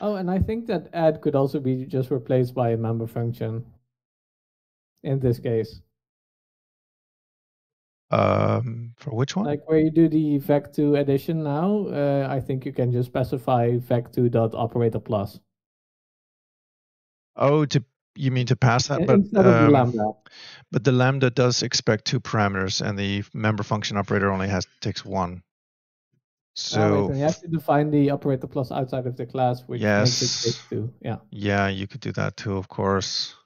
Oh, and I think that add could also be just replaced by a member function. In this case, Um, for which one? like where you do the vec2 addition now, uh, I think you can just specify vec2 dot operator plus oh, to you mean to pass that? But instead of the um, lambda. but the lambda does expect two parameters, and the member function operator only has takes one. So wait, you have to define the operator plus outside of the class, which makes Yes. it vec2. Yeah. Yeah, you could do that too, of course,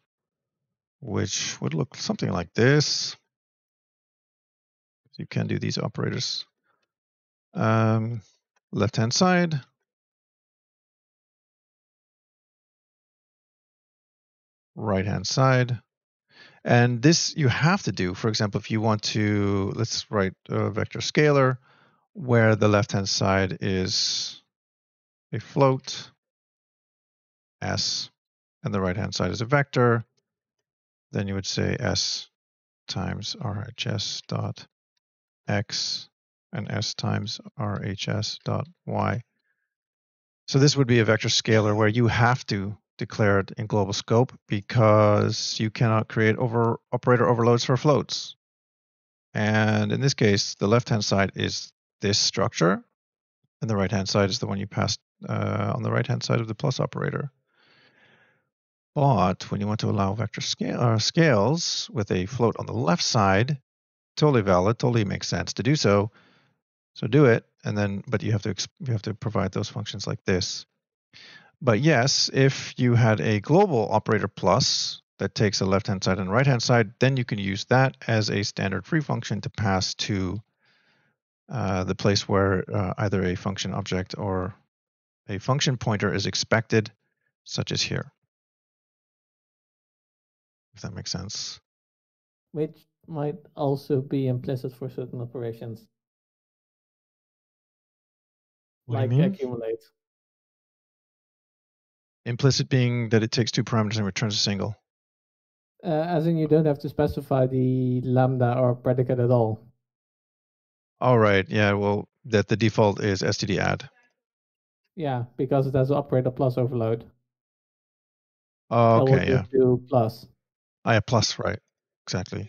which would look something like this. You can do these operators. Um, left hand side. Right hand side. And this you have to do, for example, if you want to, let's write a vector scalar where the left hand side is a float, s, and the right hand side is a vector, then you would say s times RHS dot x and s times RHS dot y. So this would be a vector scalar where you have to declare it in global scope because you cannot create over operator overloads for floats. And in this case, the left-hand side is this structure, and the right-hand side is the one you passed uh, on the right-hand side of the plus operator. But when you want to allow vector scale, uh, scales with a float on the left side, totally valid, totally makes sense to do so. So do it, and then but you have to you have to provide those functions like this. But yes, if you had a global operator plus that takes a left hand side and right hand side, then you can use that as a standard free function to pass to uh, the place where uh, either a function object or a function pointer is expected, such as here. If that makes sense. Which might also be implicit for certain operations, What like do you mean? accumulate. Implicit being that it takes two parameters and returns a single. Uh, as in, you don't have to specify the lambda or predicate at all. All right. Yeah. Well, that the default is std add. Yeah, because it has operator plus overload. Oh, okay. Yeah. do plus. I have plus, right? Exactly.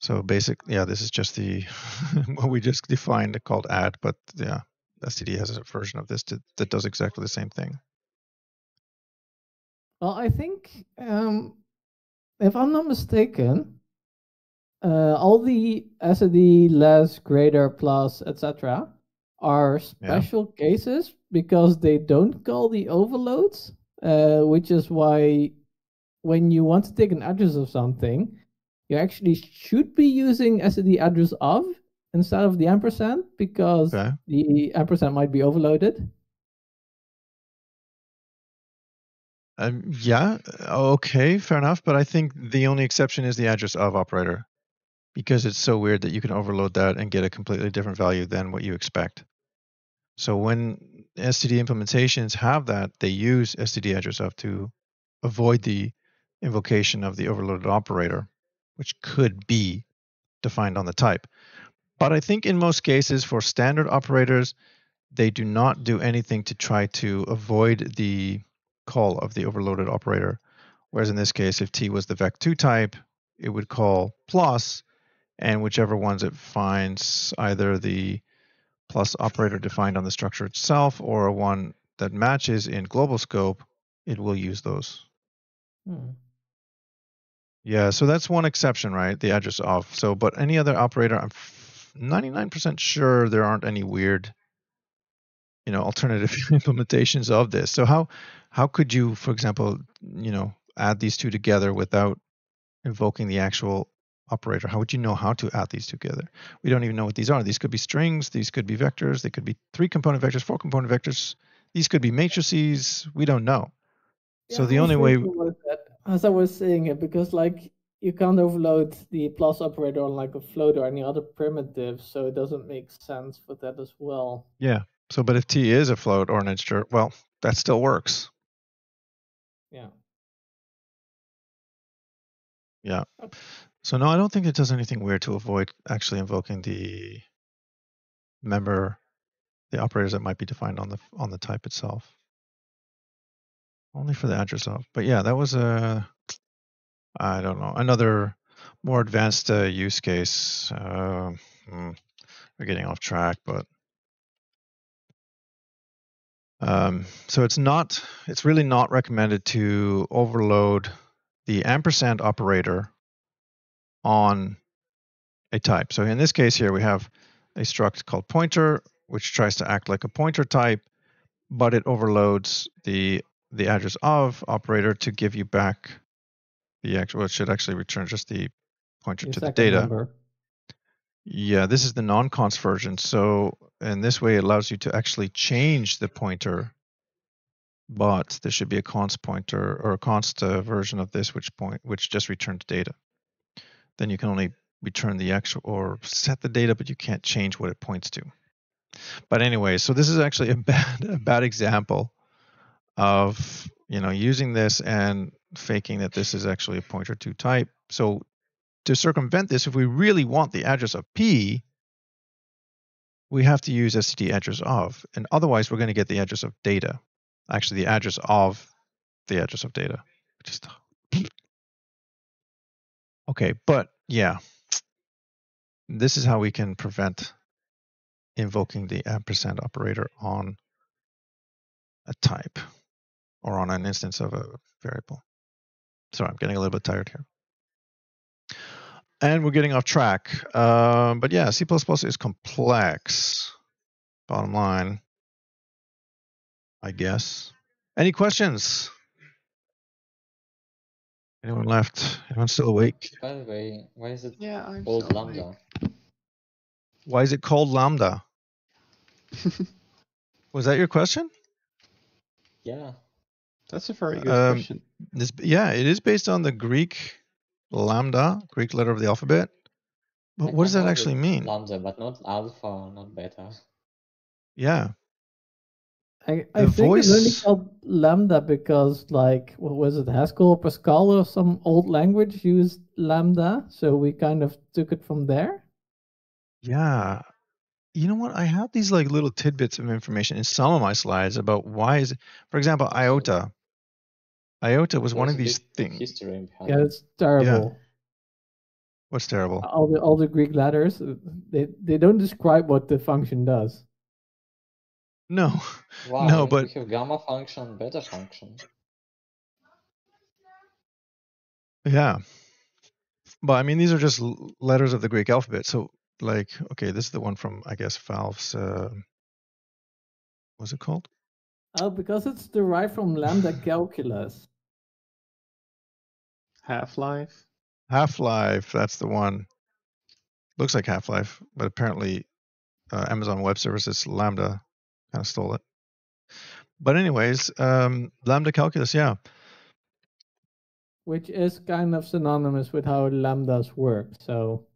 So basic, yeah, this is just the what we just defined called add, but yeah, STD has a version of this that, that does exactly the same thing. Well, I think, um, if I'm not mistaken, uh, all the STD, less, greater, plus, etc., are special cases because they don't call the overloads, uh, which is why when you want to take an address of something, you actually should be using STD address of instead of the ampersand because Okay. the ampersand might be overloaded. Um, yeah. Okay. Fair enough. But I think the only exception is the address of operator, because it's so weird that you can overload that and get a completely different value than what you expect. So when STD implementations have that, they use STD address of to avoid the invocation of the overloaded operator, which could be defined on the type. But I think in most cases for standard operators, they do not do anything to try to avoid the call of the overloaded operator. Whereas in this case, if T was the vec2 type, it would call plus, and whichever ones it finds, either the plus operator defined on the structure itself or one that matches in global scope, it will use those. Hmm. Yeah, so that's one exception, right? The address of. So, but any other operator, I'm 99% sure there aren't any weird, you know, alternative implementations of this. So how how could you, for example, you know, add these two together without invoking the actual operator? How would you know how to add these together? We don't even know what these are. These could be strings, these could be vectors, they could be three component vectors, four component vectors. These could be matrices. We don't know. yeah, So the only way that as I was saying it, because like you can't overload the plus operator on like a float or any other primitive, so it doesn't make sense for that as well. Yeah. So, but if T is a float or an integer, well, that still works. Yeah. Yeah. So no, I don't think it does anything weird to avoid actually invoking the member, the operators that might be defined on the on the type itself. Only for the address of. But yeah, that was a, I don't know, another more advanced uh, use case. Uh, hmm, we're getting off track, but um, so it's not, it's really not recommended to overload the ampersand operator on a type. So in this case here, we have a struct called pointer, which tries to act like a pointer type, but it overloads the the address of operator to give you back the actual. It should actually return just the pointer The to the data. number. Yeah, this is the non-const version. So in this way, it allows you to actually change the pointer, but there should be a const pointer or a const uh, version of this which point which just returns data. Then you can only return the actual or set the data, but you can't change what it points to. But anyway, so this is actually a bad a bad example of you know using this and faking that this is actually a pointer to type. So to circumvent this, if we really want the address of P, we have to use std address of, and otherwise we're going to get the address of data. Actually, the address of the address of data. Just okay, but yeah, this is how we can prevent invoking the ampersand operator on a type or on an instance of a variable. Sorry, I'm getting a little bit tired here. And we're getting off track. Um, but yeah, C++ is complex. Bottom line, I guess. Any questions? Anyone left? Anyone still awake? By the way, why is it Yeah, I'm called so lambda? Why is it called Lambda? Was that your question? Yeah. That's a very good Um, question. This, yeah, it is based on the Greek lambda, Greek letter of the alphabet. But I- what does that actually mean? Lambda, but not alpha, not beta. Yeah, I, I The think it's only called Lambda because, like, what was it, Haskell or Pascal or some old language used Lambda, so we kind of took it from there. yeah. You know what? I have these like little tidbits of information in some of my slides about why is it, for example, iota. Iota was one of these things. History behind Yeah, it's terrible. What's terrible? All the all the Greek letters, uh, they they don't describe what the function does. No, Wow, no, we but have gamma function, beta function. yeah. But I mean, these are just letters of the Greek alphabet. So, like, okay, this is the one from, I guess, Valve's. Uh, what's it called? Oh, because it's derived from lambda calculus. Half Life. Half Life. That's the one. Looks like Half Life, but apparently uh, Amazon Web Services Lambda kind of stole it. But anyways, um, Lambda calculus, yeah. which is kind of synonymous with how lambdas work. So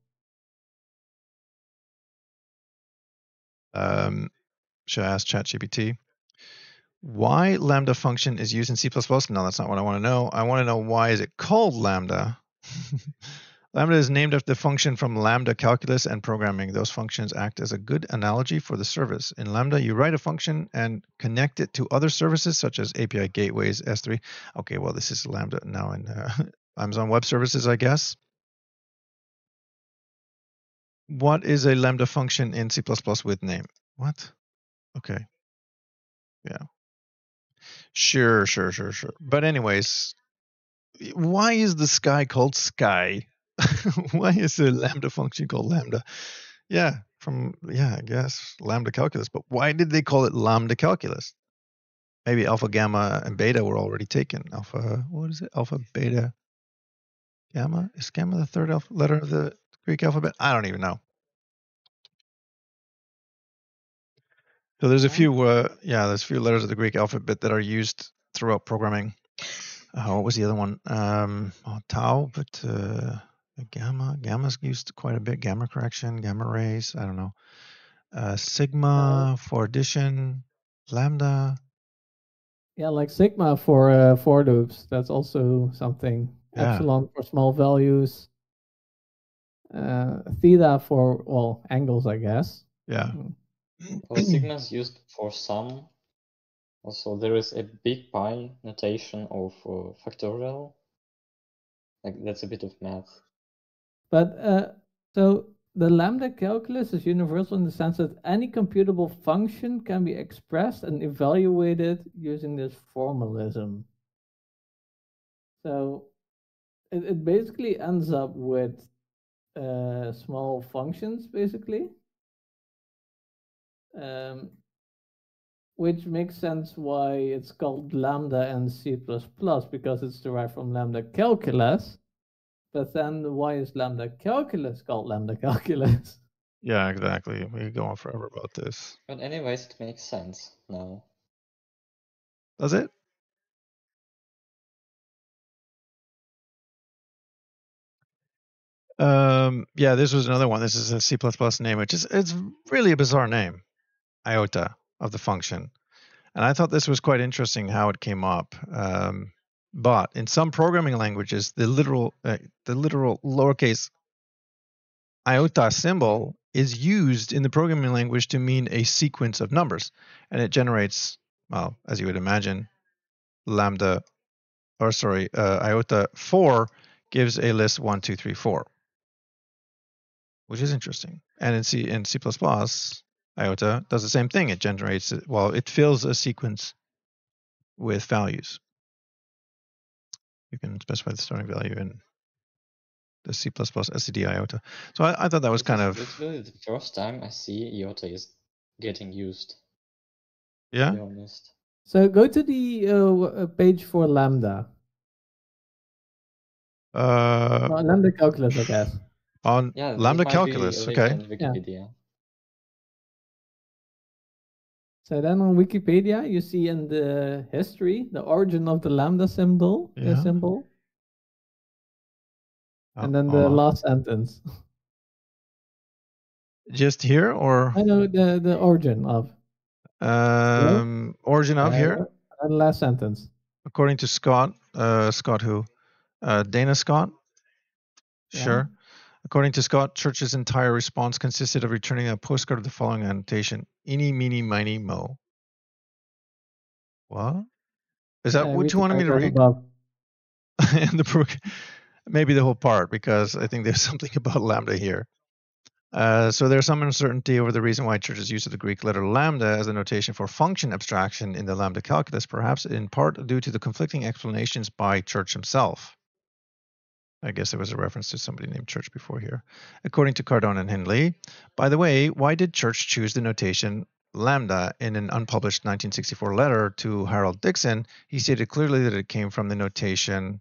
Um, should I ask ChatGPT? Why lambda function is used in C++? No, that's not what I want to know. I want to know why is it called lambda? lambda is named after the function from lambda calculus and programming. Those functions act as a good analogy for the service. In lambda, you write a function and connect it to other services such as API gateways, S3. Okay, well, this is lambda now in uh, Amazon Web Services, I guess. What is a lambda function in C++ with name? What? Okay. Yeah. Sure, sure, sure, sure. But anyways, why is the sky called sky? why is the lambda function called lambda? Yeah, from yeah, I guess lambda calculus. But why did they call it lambda calculus? Maybe alpha, gamma, and beta were already taken. Alpha, what is it? Alpha, beta, gamma. Is gamma the third letter of the Greek alphabet? I don't even know. So there's a few, uh, yeah, there's a few letters of the Greek alphabet that are used throughout programming. Uh, what was the other one? Um, oh, tau, but uh, gamma, gamma's used quite a bit. Gamma correction, gamma rays. I don't know. Uh, sigma for addition, lambda. Yeah, like sigma for uh, for loops. That's also something. Yeah. Epsilon for small values. Uh, theta for well angles, I guess. Yeah. Well, sigma is used for sum. Also, there is a big pi notation of uh, factorial. Like that's a bit of math. But uh, so the lambda calculus is universal in the sense that any computable function can be expressed and evaluated using this formalism. So it, it basically ends up with uh, small functions, basically. Um, which makes sense why it's called lambda and C++ plus because it's derived from lambda calculus. But then why is lambda calculus called lambda calculus? Yeah, exactly. We could go on forever about this. But anyways, it makes sense now. Does it? Um, yeah, this was another one. This is a C++ name, which is it's really a bizarre name, iota of the function. And I thought this was quite interesting how it came up. Um, but in some programming languages, the literal uh, the literal lowercase iota symbol is used in the programming language to mean a sequence of numbers, and it generates, well, as you would imagine, lambda, or sorry, uh, iota four gives a list one, two, three, four, which is interesting. And in C in C++, iota does the same thing. It generates, well, it fills a sequence with values. You can specify the starting value in the C++ std iota. So I, I thought that was This kind is of literally the first time I see iota is getting used. yeah. To be honest. So go to the uh, uh, page for lambda. Uh, No, lambda calculus, I guess. on Yeah, lambda might be a calculus. Okay. in So then on Wikipedia, you see in the history the origin of the lambda symbol, uh, Yeah. symbol, and then the Uh, last sentence. just here or I know the the origin of. um, origin of uh, here, And last sentence. according to Scott. Uh, Scott who? Uh, Dana Scott. Yeah. Sure. According to Scott, Church's entire response consisted of returning a postcard of the following annotation: "Eeny, meeny, miny, mo." What? Is that Uh, what you wanted me to read? and the prog- maybe the whole part because I think there's something about lambda here. Uh, so there's some uncertainty over the reason why Church's use of the Greek letter lambda as a notation for function abstraction in the lambda calculus, perhaps in part due to the conflicting explanations by Church himself. I guess there was a reference to somebody named Church before here. According to Cardone and Hindley, by the way, why did Church choose the notation lambda in an unpublished 1964 letter to Harald Dickson? He stated clearly that it came from the notation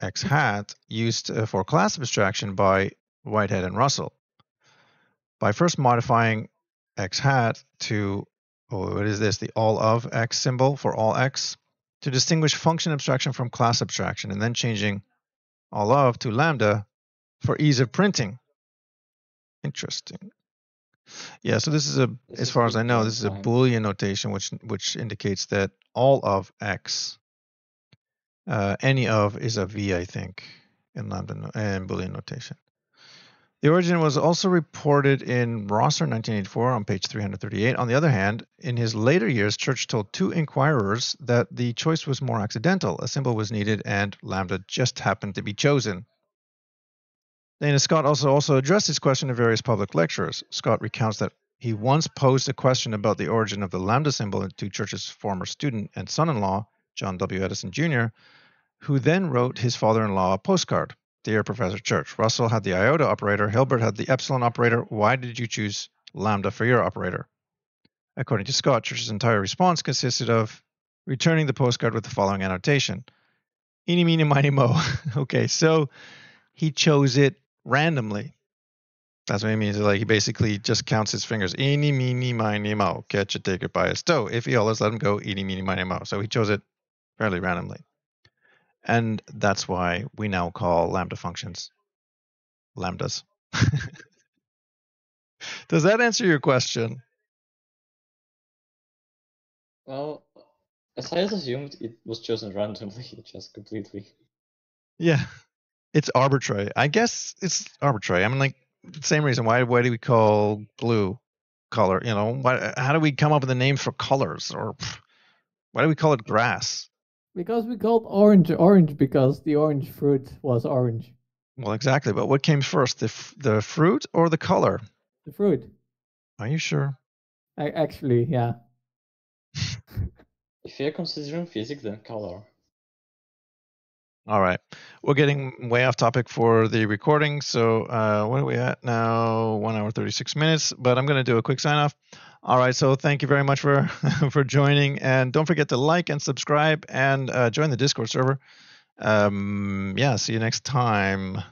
x hat used uh, for class abstraction by Whitehead and Russell. By first modifying x hat to, oh, what is this, the all of x symbol for all x, to distinguish function abstraction from class abstraction, and then changing all of to lambda for ease of printing. Interesting. Yeah, so this is a, This as is far as I know, this is a. Boolean notation, which which indicates that all of x, uh, any of is a v, I think, in lambda no- and Boolean notation. The origin was also reported in Rosser 1984 on page 338. On the other hand, in his later years, Church told two inquirers that the choice was more accidental. A symbol was needed, and lambda just happened to be chosen. Dana Scott also also addressed this question in various public lectures. Scott recounts that he once posed a question about the origin of the lambda symbol to Church's former student and son-in-law, John W. Addison Jr., who then wrote his father in law a postcard Dear Professor Church, Russell had the iota operator, Hilbert had the epsilon operator. Why did you choose lambda for your operator? According to Scott, Church's entire response consisted of returning the postcard with the following annotation Eeny, meeny, miny, mo. okay, so he chose it randomly. That's what he means. Like he basically just counts his fingers. Eeny, meeny, miny, mo. Catch it, take it by his toe. If he always let him go. Eeny, meeny, miny, mo. So he chose it fairly randomly. And that's why we now call lambda functions lambdas. Does that answer your question? Well, as I assumed, it was chosen randomly, just completely. Yeah, it's arbitrary. I guess it's arbitrary. I mean, like same reason. Why why do we call blue color? You know, why? How do we come up with a name for colors? Or why do we call it grass? Because we called orange orange because the orange fruit was orange. Well, exactly. But what came first, the f- the fruit or the color? The fruit. Are you sure? I, actually, yeah. If you're considering physics, then color. All right. We're getting way off topic for the recording. So, uh, what are we at now? One hour, 36 minutes. But I'm going to do a quick sign off. All right. So, thank you very much for, for joining. And don't forget to like and subscribe and uh, join the Discord server. Um, yeah. See you next time.